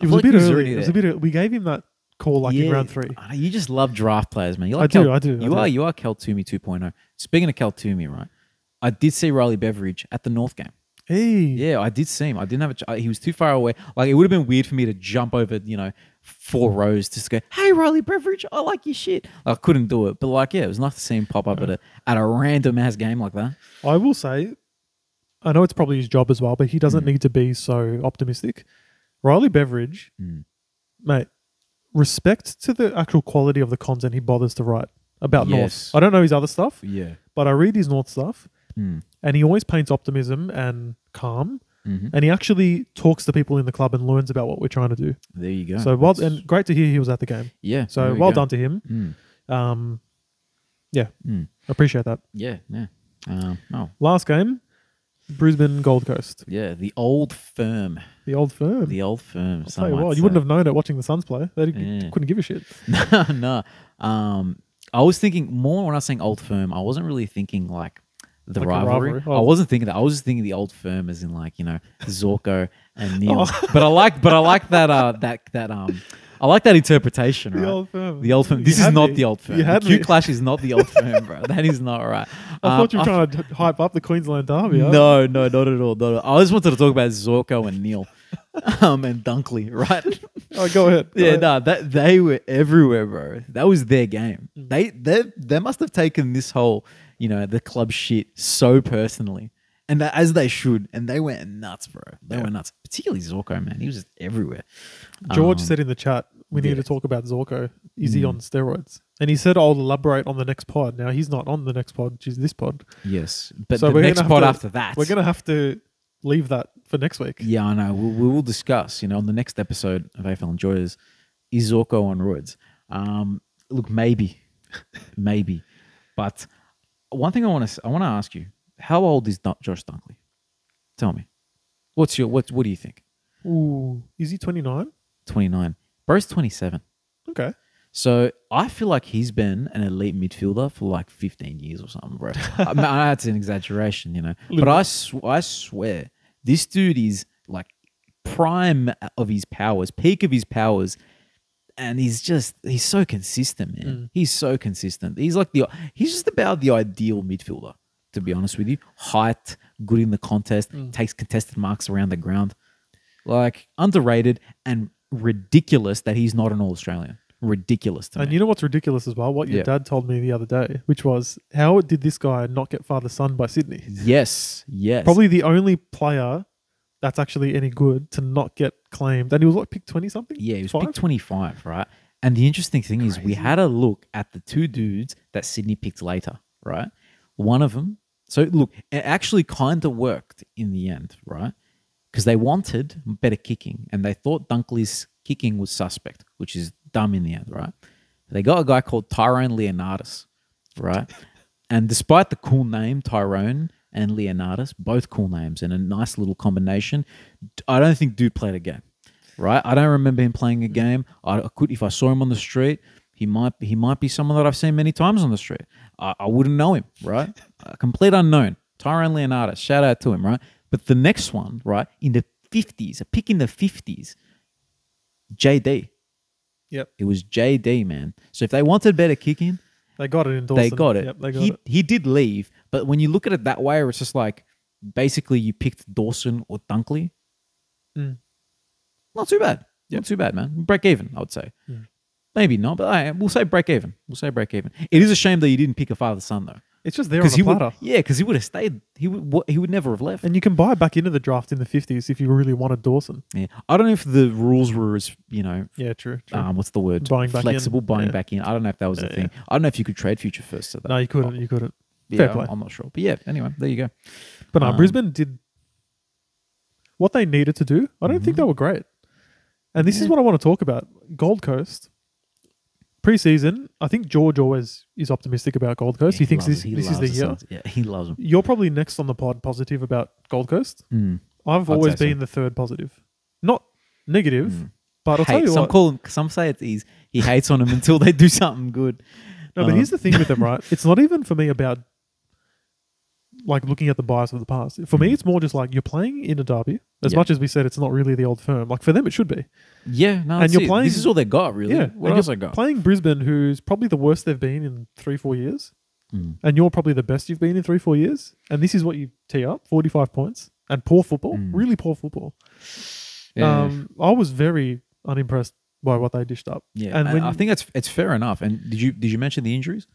It was
like
a bit early. It was a bit. We gave him that call like in
Yeah,
round three.
Know, you just love draft players, man. You
I
like
do, I do, I
You
do.
are you are Cal Twomey 2.0. Speaking of Cal Twomey, right? I did see Riley Beveridge at the North game.
Hey,
Yeah, I did see him. I didn't have a. ch- He was too far away. Like it would have been weird for me to jump over, you know, four rows just to go, "Hey, Riley Beveridge, I like your shit." I couldn't do it, but like, yeah, it was nice to see him pop up at a at a random ass game like that.
I will say, I know it's probably his job as well, but he doesn't
Mm.
need to be so optimistic. Riley Beveridge,
Mm.
mate, respect to the actual quality of the content he bothers to write about
Yes.
North. I don't know his other stuff,
Yeah.
but I read his North stuff,
Mm.
and he always paints optimism and calm,
Mhm.
and he actually talks to people in the club and learns about what we're trying to do.
There you go.
So well,
That's-
and great to hear he was at the game.
yeah.
So
there we
well
go.
done to him.
Mm.
Um, yeah,
Mm.
appreciate that.
Yeah. Yeah. Um, oh,
Last game, Brisbane Gold Coast,
yeah. The old firm.
the old firm.
The old firm.
I'll tell you what, you wouldn't have known it watching the Suns play. They
Yeah.
couldn't give a shit. [LAUGHS]
No, no. Um, I was thinking more when I was saying old firm. I wasn't really thinking like the
Like
rivalry.
rivalry?
I
Oh.
wasn't thinking that. I was just thinking the old firm as in like you know Zorko and [LAUGHS] Neale.
Oh.
But I like, but I like that. Uh, that that um, I like that interpretation.
The
right?
old firm.
The old firm. This is not
me.
the old firm.
You
The
had
Q
me.
Clash is not the old [LAUGHS] firm, bro. That is not right.
I
Um,
thought you were trying to hype up the Queensland Derby.
no, no, not at all. Not at all. I just wanted to talk about Zorko and Neale, [LAUGHS] um, and Dunkley, right? [LAUGHS]
Oh, go ahead. Go
Yeah, no, that they were everywhere, bro. That was their game. They they they must have taken this whole, you know, the club shit so personally, and that, as they should. And they went nuts, bro. They
Yeah.
went nuts. Particularly Zorko, man. He was just everywhere.
George
Um,
said in the chat, we need
yeah.
to talk about Zorko. Is he
Mm.
on steroids? And he said, I'll elaborate on the next pod. Now, he's not on the next pod, which is this pod.
"Yes," but
So
the
we're gonna
next
have
pod
to-
after that,
We're going to have to leave that for next week.
Yeah, I know. We, we will discuss. You know, on the next episode of AFL Enjoyers, is Zorko on roids? Um, look, maybe, [LAUGHS] maybe, but one thing I want to I want to ask you: How old is Dun- Josh Dunkley? Tell me. What's your what? What do you think?
Ooh. Is he 29?
Twenty nine. Bro's twenty seven.
Okay.
So I feel like he's been an elite midfielder for like 15 years or something, bro. [LAUGHS] I mean, that's an exaggeration, you know. But I, sw- I swear, this dude is like prime of his powers, peak of his powers, and he's just he's so consistent, man.
Mm.
He's so consistent. He's like the he's just about the ideal midfielder, to be honest with you. Height, good in the contest,
Mm.
takes contested marks around the ground, like underrated and ridiculous that he's not an All Australian. Ridiculous to
And
me.
you know what's ridiculous as well? What your
Yeah.
dad told me the other day, which was how did this guy not get father son by Sydney?
Yes, yes.
Probably the only player that's actually any good to not get claimed. And he was like pick 20 something?
Yeah, he was picked 25, right? And the interesting thing is, we had a look at the two dudes that Sydney picked later, right? One of them, so look, it actually kind of worked in the end, right? Because they wanted better kicking and they thought Dunkley's kicking was suspect, which is dumb in the end, right? They got a guy called Tyrone Leonardis, right? [LAUGHS] and despite the cool name, Tyrone and Leonardis, both cool names and a nice little combination, I don't think dude played a game right? I don't remember him playing a mm. game. I, I could, if I saw him on the street, he might he might be someone that I've seen many times on the street. I, I wouldn't know him, right? [LAUGHS] a complete unknown. Tyrone Leonardis, shout out to him, right? But the next one, right, in the fifties, a pick in the fifties, JD.
Yep.
It was JD, man. So if they wanted better kicking,
They got it in Dawson.
they got it.
Yep, they got
he
it.
he did leave, but when you look at it that way, it's just like basically you picked Dawson or Dunkley.
Mm.
Not too bad.
Yep.
Not too bad, man. Break even, I would say.
Mm.
Maybe not, but right, we'll say break even. We'll say break even. It is a shame that you didn't pick a father son though,
It's just there on
he
a
would, yeah, because he would have stayed. He would he would never have left.
And you can buy back into the draft in the 50s if you really wanted Dawson.
yeah. I don't know if the rules were as you know,
Yeah, true. true.
um, what's the word?
Buying back in.
Flexible, buying
Yeah.
back in. I don't know if that was
Yeah,
the thing. I don't know if you could trade future first to that.
no, you couldn't. You couldn't. fair
I'm-
play.
I'm not sure, but yeah. Anyway, there you go.
But no,
Um,
Brisbane did what they needed to do. I don't think
Mhm.
they were great. And this is what I want to talk about. Gold Coast. Preseason, I think George always is optimistic about Gold Coast.
Yeah,
he, thinks
loves-
this,
he
this is the year.
Yeah, he loves them.
You're probably next on the pod positive about Gold Coast.
Mm.
I've
I'd
always
say so.
been the third positive. Not negative,
Mm.
but I'll tell
Hate.
you
Some
what.
call him. Some say it's he's, he hates on them until they do [LAUGHS] something good.
No, but
Um,
here's the thing with them, right? [LAUGHS] It's not even for me about like looking at the bias of the past. For me, it's more just like you're playing in a derby. As
Yeah.
much as we said it's not really the old firm, like for them it should be.
Yeah, no,
And you're
it.
playing-
This is all they got, really.
Yeah,
What else
you're
got?
Playing Brisbane, who's probably the worst they've been in three, four years,
Mm.
and you're probably the best you've been in three, four years. And this is what you tee up: forty-five points and poor football,
Mm.
really poor football.
Yeah.
Um, I was very unimpressed by what they dished up.
Yeah,
and
I think that's it's fair enough. And did you did you mention the injuries?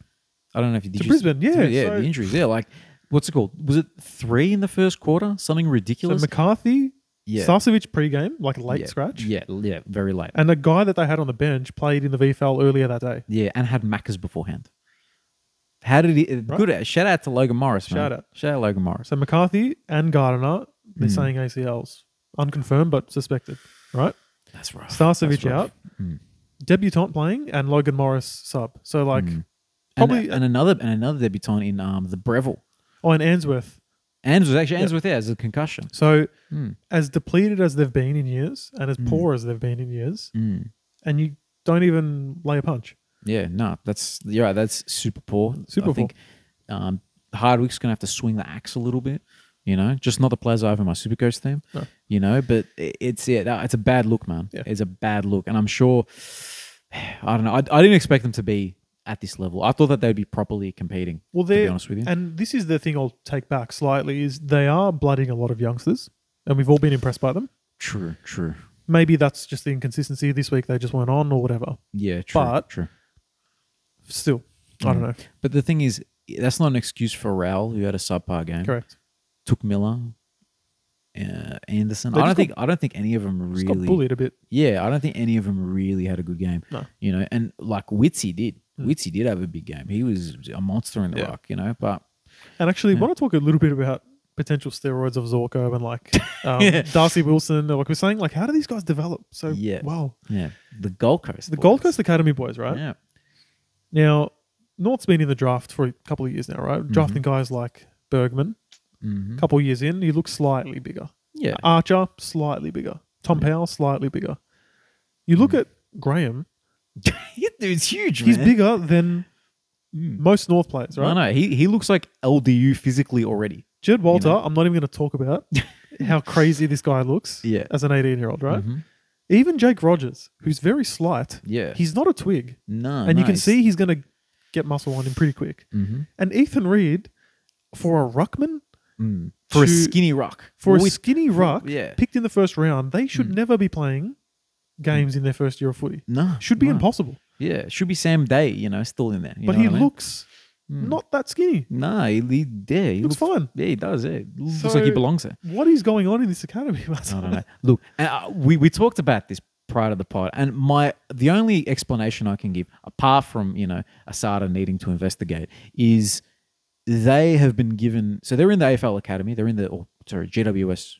I don't know if you did.
To
you,
Brisbane, yeah,
yeah,
so-
the injuries. Yeah, like what's it called? Was it three in the first quarter? Something
so
ridiculous.
McCarthy,
yeah,
Starcevich pre-game, like late
yeah,
scratch,
Yeah, yeah, very late.
and a guy that they had on the bench played in the VFL earlier that day.
Yeah, and had Maccas beforehand. How did he? Good. Shout out to Logan Morris. Man.
Shout out.
Shout out Logan Morris.
So McCarthy and Gardiner, they're
Mm.
saying ACLs, unconfirmed but suspected. Right,
That's right.
Starcevich out,
Mm.
debutant playing, and Logan Morris sub. So like,
Mm.
probably-
and, and another and another debutant in um the Breville.
Oh, and
Ainsworth. Was actually
Yeah.
Andrews there as a concussion.
So
Mm.
as depleted as they've been in years, and as
Mm.
poor as they've been in years,
Mm.
and you don't even lay a punch.
Yeah, no, that's you're right. That's super poor.
Super
I think um, Hardwick's gonna have to swing the axe a little bit. You know, just not the players I have in my Supercoach team.
No.
You know, but i- it's yeah, it's a bad look, man.
Yeah.
It's a bad look, and I'm sure. [SIGHS] I don't know. I, I didn't expect them to be at this level. I thought that they'd be properly competing.
Well,
to be
they're
honest with you,
and this is the thing I'll take back slightly is they are blooding a lot of youngsters, and we've all been impressed by them.
true, true.
Maybe that's just the inconsistency this week; they just weren't on or whatever.
Yeah, true,
But-
true.
Still, I don't
Mm.
know.
But the thing is, that's not an excuse for Rowell, who had a subpar game.
Correct.
Touk Miller, uh, Anderson.
They
I don't think I don't think any of them
got
really.
bullied a bit.
Yeah, I don't think any of them really had a good game.
No.
You know, and like Witsy did. Witsy did have a big game. He was a monster in the
Yeah.
rock, you know, but
And actually, want to talk a little bit about potential steroids of Zorko and like [LAUGHS] um,
Yeah.
Darcy Wilson. Like we're saying, like how do these guys develop so
Yeah.
well?
yeah, the Gold Coast.
The
boys.
Gold Coast Academy boys, right?
Yeah.
Now, North's been in the draft for a couple of years now, right?
Mm-hmm.
Drafting guys like Bergman.
Mhm.
A couple of years in, he looks slightly bigger.
Yeah.
Archer, slightly bigger. Tom Powell, slightly bigger. You look at Graham, [LAUGHS]
Dude's huge,
he's
man.
bigger than
Mm.
most North players,
I
right?
know. He he looks like LDU physically already.
Jed Walter,
know?
I'm not even going to talk about [LAUGHS] how crazy this guy looks
Yeah.
as an 18 year old, right?
Mhm.
Even Jake Rogers, who's very slight,
Yeah.
he's not a twig.
no.
and you can see he's going to get muscle on him pretty quick.
hmm
And Ethan Read, for a ruckman,
Mm. for a
to-
skinny rock.
for a skinny ruck,
yeah.
picked in the first round, they should
Mm.
never be playing games in their first year of footy.
no.
Should be
no.
impossible.
Yeah. Should be Sam Day, you know, still in there.
but he
what I mean?
looks
Mm.
not that skinny.
No, he, he yeah, he
looks
looks
fine.
Yeah, he does. Yeah, looks
So-
like he belongs there.
What is going on in this academy? [LAUGHS]
I don't know. Look, and, uh, we we talked about this prior to the pod, and my the only explanation I can give, apart from you know ASADA needing to investigate, is they have been given. So they're in the AFL Academy. They're in the or, sorry GWS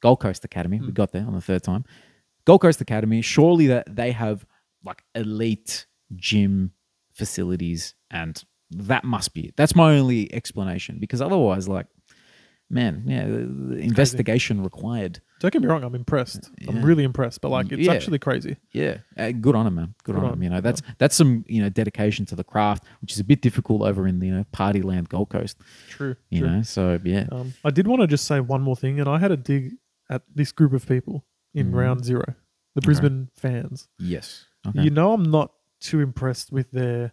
Gold Coast Academy. We got there on the third time. Gold Coast Academy. Surely that they have like elite gym facilities, and that must be it. That's my only explanation because otherwise, like. Man, yeah, investigation required.
Don't get me wrong, I'm impressed. I'm really impressed, but like it's
Yeah.
actually crazy.
Yeah, uh, good on him, man. Good,
Good
on
on
him. You know,
yeah.
that's that's some you know dedication to the craft, which is a bit difficult over in the you know party land Gold Coast.
True.
You
true.
know, so yeah,
Um, I did want to just say one more thing, and I had a dig at this group of people in
Mhm.
round zero, the Brisbane fans.
yes, okay.
You know, I'm not too impressed with their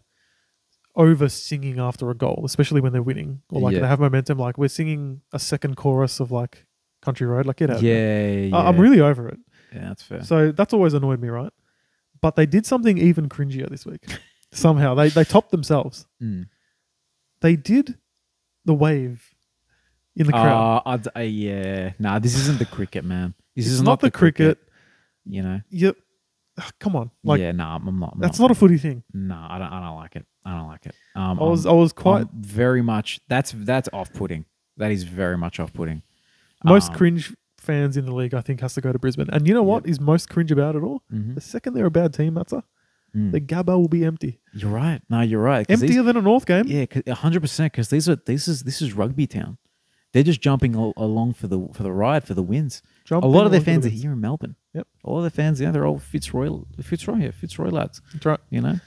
over singing after a goal, especially when they're winning or like
Yeah.
they have momentum. Like we're singing a second chorus of like Country Road, like get out.
yeah, yeah.
I- I'm really over it.
yeah, that's fair.
So that's always annoyed me, right? But they did something even cringier this week. [LAUGHS] Somehow they they topped themselves.
Mm.
They did the wave in the crowd.
Uh, I'd, uh, yeah, nah, this isn't the cricket, man. This is
not, the cricket.
You know,
You, ugh, [SIGHS] come on, like
yeah, nah, I'm not. I'm
that's not a footy thing.
No, I don't. I don't like it. I don't like it. Um,
I was
I'm-
I was quite
I'm very much. That's that's off-putting. That is very much off-putting.
most
Um,
cringe fans in the league. I think has to go to Brisbane. And you know what is most cringe about it all?
mhm.
The second they're a bad team, Matza,
Mm.
the Gabba will be empty,
You're right. No, you're right.
emptier
these-
than a North game.
yeah, hundred percent. Because these are this is this is rugby town. They're just jumping al- along for the for the ride for the wins.
Jump
a lot of their
along for the
fans are here in Melbourne.
Yep.
All of their fans, yeah, they're all Fitzroy, Fitzroy, yeah, Fitzroy lads.
That's right.
You know.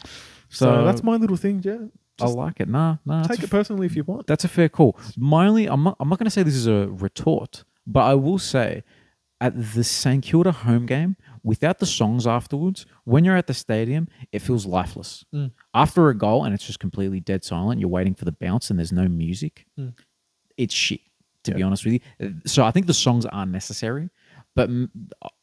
So, that's my little thing, yeah.
I I like it. Nah, nah.
take it personally if you want.
That's a fair call. My only, I'm not, I'm not going to say this is a retort, but I will say at the St Kilda home game, without the songs afterwards, when you're at the stadium, it feels lifeless.
Mm.
After a goal and it's just completely dead silent, you're waiting for the bounce and there's no music.
Mm.
It's shit, to be honest with you. So I think the songs are necessary, but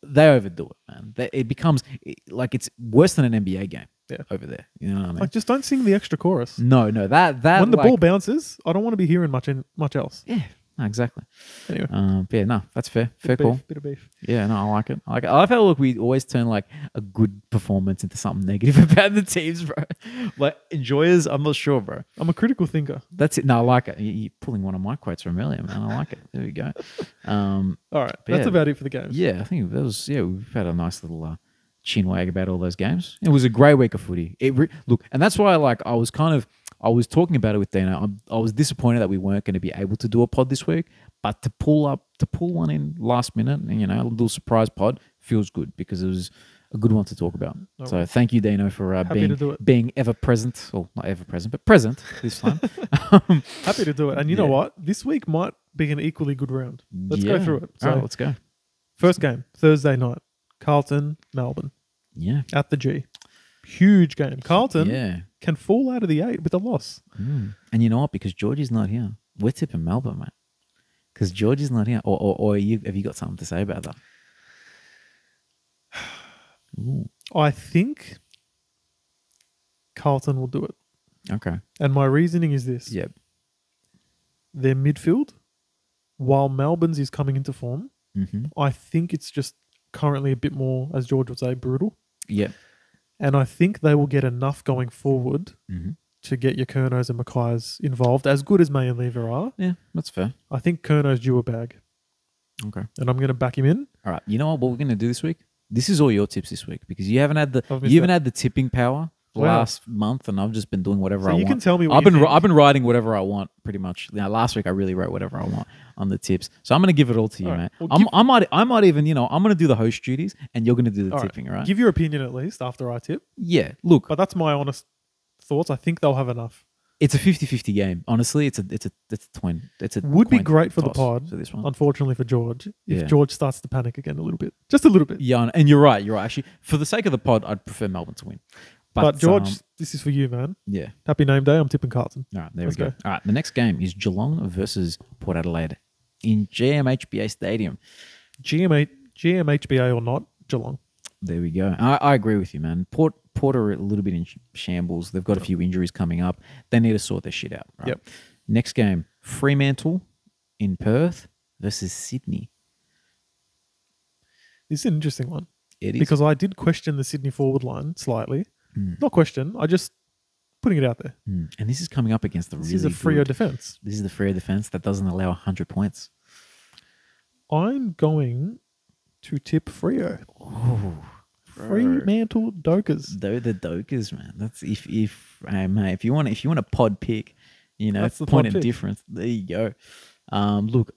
they overdo it, man. It becomes like it's worse than an NBA game
Yeah.
over there. You know what I mean?
Like, just don't sing the extra chorus.
no, no, that that
when the
like-
ball bounces, I don't want to be hearing much in, much else.
yeah, no, exactly.
Anyway,
Um, but yeah, no, that's fair. Fair
bit
call.
beef, bit of beef.
Yeah, no, I like it. I like it. I felt like we always turn like a good performance into something negative [LAUGHS] about the teams, bro. Like enjoyers, I'm not sure, bro.
I'm a critical thinker.
That's it. No, I like it. You- You're pulling one of my quotes from earlier, man. I like it. There we go. Um, [LAUGHS]
All right, that's
yeah.
about it for the games.
yeah, I think that was yeah. We've had a nice little uh, chin wag about all those games. It was a great week of footy. It re- look, and that's why like I was kind of I was talking about it with Dana. I'm, I was disappointed that we weren't going to be able to do a pod this week, but to pull up to pull one in last minute, and you know, a little surprise pod feels good because it was a good one to talk about.
No
so
worries.
thank you, Dano, for uh, being
to do it.
being ever present, or not ever present, but present this time. [LAUGHS] um,
Happy to do it. And you know what? This week might be an equally good round. Let's go through it. So,
All right, let's go.
first game, Thursday night, Carlton, Melbourne
Yeah,
at the G. Huge game. Carlton
yeah.
can fall out of the eight with a loss.
Mm. And you know what? Because Georgie's not here, we're tipping Melbourne, mate. Because Georgie's not here, or or, or you have you got something to say about that? Ooh, [SIGHS]
I think Carlton will do it.
okay.
And my reasoning is this
Yep.
their midfield, while Melbourne's is coming into form,
Mm-hmm.
I think it's just currently a bit more, as George would say, brutal.
Yep.
And I think they will get enough going forward
Mm-hmm.
to get your Curnows and McKays involved, as good as May and Lever are.
Yeah, that's fair.
I think Curnow's due a bag,
Okay.
and I'm going to back him in.
All right. You know what? What we're gonna do this week? This is all your tips this week because you haven't had the you haven't
that.
had the tipping power
Wow.
last month, and I've just been doing whatever
So
I
you
want.
can tell me what
I've
you
been
think.
I've been writing whatever I want pretty much. Now, last week I really wrote whatever I want on the tips, so I'm gonna give it all to you,
right.
mate.
Well,
I'm,
give-
I might I might even you know I'm gonna do the host duties, and you're gonna do the
All right.
tipping, right?
Give your opinion at least after I tip.
yeah. Look,
But that's my honest thoughts. I think they'll have enough.
it's a 50-50 game. Honestly, it's a it's a it's a twin. It's a
Would be
coin
great for the
toss
pod.
for this one.
Unfortunately for George, if
Yeah.
George starts to panic again a little bit, just a little bit.
Yeah, and- and you're right. You're right. Actually, for the sake of the pod, I'd prefer Melbourne to win.
But, George,
um,
this is for you, man.
yeah.
Happy name day. I'm tipping Carlton.
All right, there
Let's
we go.
go.
All right, the next game is Geelong versus Port Adelaide in GMHBA Stadium.
GMH, GMHBA or not, Geelong.
There we go. I, I agree with you, man. Port Port are a little bit in shambles. They've got a few injuries coming up. They need to sort their shit out. Right?
Yep.
Next game, Fremantle in Perth versus Sydney.
This is an interesting one
It is
because I did question the Sydney forward line slightly.
Mm.
Not question. I just putting it out there.
Mm. and this is coming up against the
This
really
is a
Freo
defense.
This is the Freo defense that doesn't allow hundred points.
I'm going to tip Freo.
Oh,
Fremantle Dockers.
Though the Dockers, man. That's if if uh, mate, if you want if you want a pod pick, you know,
That's the
point of
pick.
difference. There you go. Um, look,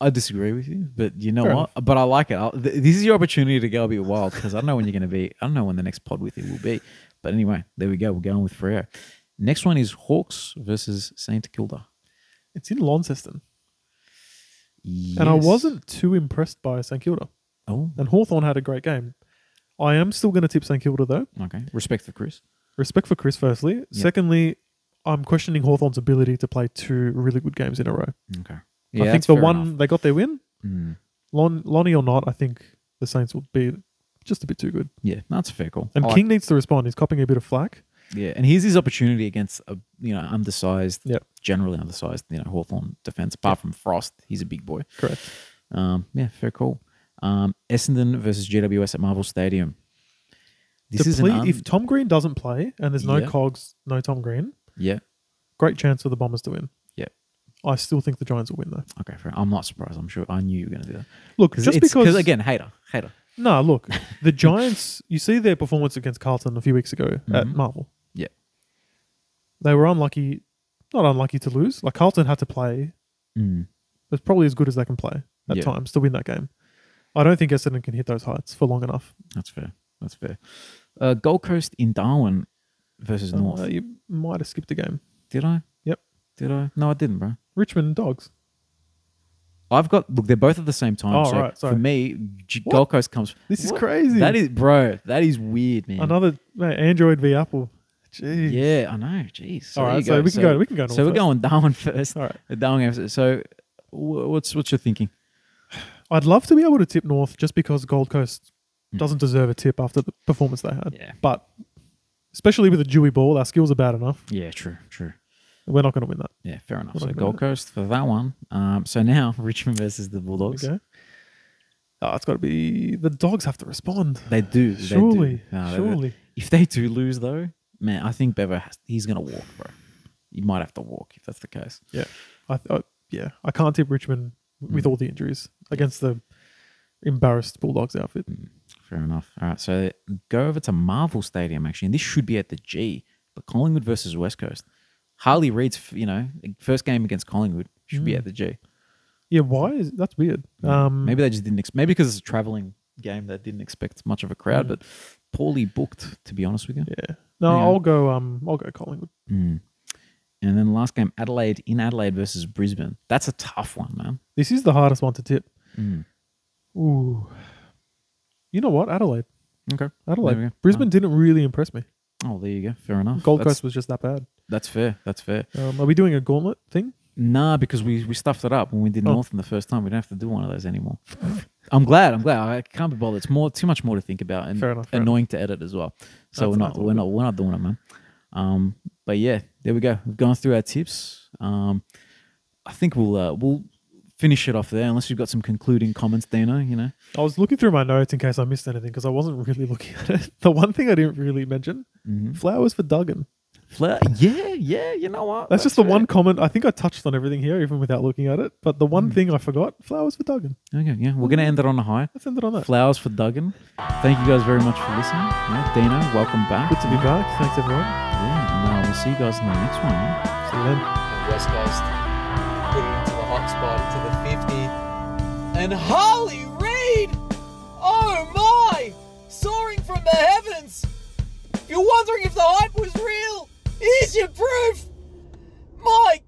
I- disagree with you, but you know
Fair
what? But I like it. I'll, th- this is your opportunity to go a bit wild because I don't know when you're going to be. I don't know when the next pod with you will be. But anyway, there we go. We're going with Freo. Next one is Hawks versus Saint Kilda.
It's in Launceston.
Yes.
And I wasn't too impressed by St Kilda.
Oh,
And Hawthorn had a great game. I am still going to tip St Kilda though.
okay. Respect for Chris.
Respect for Chris, firstly. Secondly, I'm questioning Hawthorn's ability to play two really good games in a row.
Okay.
Yeah, I think the
fair
one
enough.
they got their win,
Mm,
Lon, Lonnie or not, I think the Saints will be just a bit too good.
yeah, that's a fair call.
And
I like-
King needs to respond. He's copping a bit of flack.
Yeah, and here's his opportunity against a you know undersized,
Yep.
generally undersized, you know Hawthorn defense. Apart from Frost, he's a big boy.
Correct.
Um, yeah, fair call. Um, Essendon versus GWS at Marvel Stadium. This
To
is
ple-
an un-
if Tom Green doesn't play and there's no
Yeah.
cogs, no Tom Green,
yeah.
great chance for the Bombers to win.
yeah.
I still think the Giants will win though.
Okay, fair. I'm not surprised. I'm sure I knew you were going to do that.
Look, just
it's-
because
again, hater, hater.
No, look, [LAUGHS] the Giants. You see their performance against Carlton a few weeks ago at
Mhm.
Marvel.
Yeah.
they were unlucky. Not unlucky to lose. Like Carlton had to play.
Mm.
It's probably as good as they can play at
Yeah.
times to win that game. I don't think Essendon can hit those heights for long enough.
That's fair. That's fair. Uh, Gold Coast in Darwin versus North.
Uh, you might have skipped a game.
Did I?
Yep.
Did I? No, I didn't, bro.
Richmond Dogs.
I've got look. They're both at the same time.
Oh,
so
right, sorry.
For me, G-
What?
Gold Coast comes.
This is crazy.
That is, bro. That is weird, man.
Another mate, Android v Apple. Jeez.
Yeah, I know. Jeez. So
All
there
right,
you
so we can go. We can go.
So we're
first.
going Darwin first.
All right.
Darwin first. So, wh- what's what's your thinking?
I'd love to be able to tip North just because Gold Coast
Hmm.
doesn't deserve a tip after the performance they had.
Yeah.
But especially with a Dewey ball, our skills are bad enough.
Yeah, true, true.
We're not going to win that.
Yeah, fair enough. So Gold? Coast for that one. Um, so now [LAUGHS] Richmond versus the Bulldogs.
Okay. Oh, it's got to be the dogs have to respond.
They do. they do.
Surely,
No, they-
surely.
If they do lose though, man, I think Bevo has. He's gonna walk, bro. You might have to walk if that's the case.
Yeah, I, I yeah, I can't tip Richmond with
Mm.
all the injuries against the embarrassed Bulldogs outfit.
Fair enough. All right, so go over to Marvel Stadium actually, and this should be at the G, but Collingwood versus West Coast. Harley Reid's, you know, first game against Collingwood should be
Mm.
at the G.
Yeah, why is that's weird? Um,
maybe they just didn't. Ex- maybe because it's a traveling game, they didn't expect much of a crowd,
Mm.
but poorly booked, to be honest with you.
Yeah, no,
Yeah.
I'll go. Um, I'll go Collingwood.
Mm. And then the last game, Adelaide in Adelaide versus Brisbane. That's a tough one, man.
This is the hardest one to tip.
Mm.
Ooh, you know what? Adelaide,
Okay.
Adelaide. Brisbane didn't really impress me.
Oh, there you go. Fair enough.
Gold
that's,
Coast was just that bad.
That's fair. That's fair.
Um, are we doing a gauntlet thing?
Nah, because we, we stuffed it up when we did
Oh.
Northern the first time. We don't have to do one of those anymore. I'm glad. I'm glad. I can't be bothered. It's more too much more to think about and
Fair enough, fair
annoying to edit as well. So
That's-
we're not we're not we're not doing it, man. Um, but yeah, there we go. We've gone through our tips. Um, I think we'll uh, we'll finish it off there, unless you've got some concluding comments, Dino. You know.
I was looking through my notes in case I missed anything because I wasn't [LAUGHS] really looking at it. The one thing I didn't really mention:
Mm-hmm.
flowers for Duggan.
Flair, yeah, yeah. You know what?
That's, just the
fair.
one comment. I think I touched on everything here, even without looking at it. But the one
Mm.
thing I forgot: flowers for Duggan.
Okay, yeah. We're gonna end it on a high.
Let's end it on that.
Flowers for Duggan. Thank you guys very much for listening. Yeah, Dino, welcome back.
Good to be back. Thanks everyone.
Yeah, and uh, we'll see you guys in the next one.
See you then.
and West Coast put it into the spot, into the 50. And Harley Reid! Oh my! Soaring from the heavens! You're wondering if the hype was real, here's your proof! My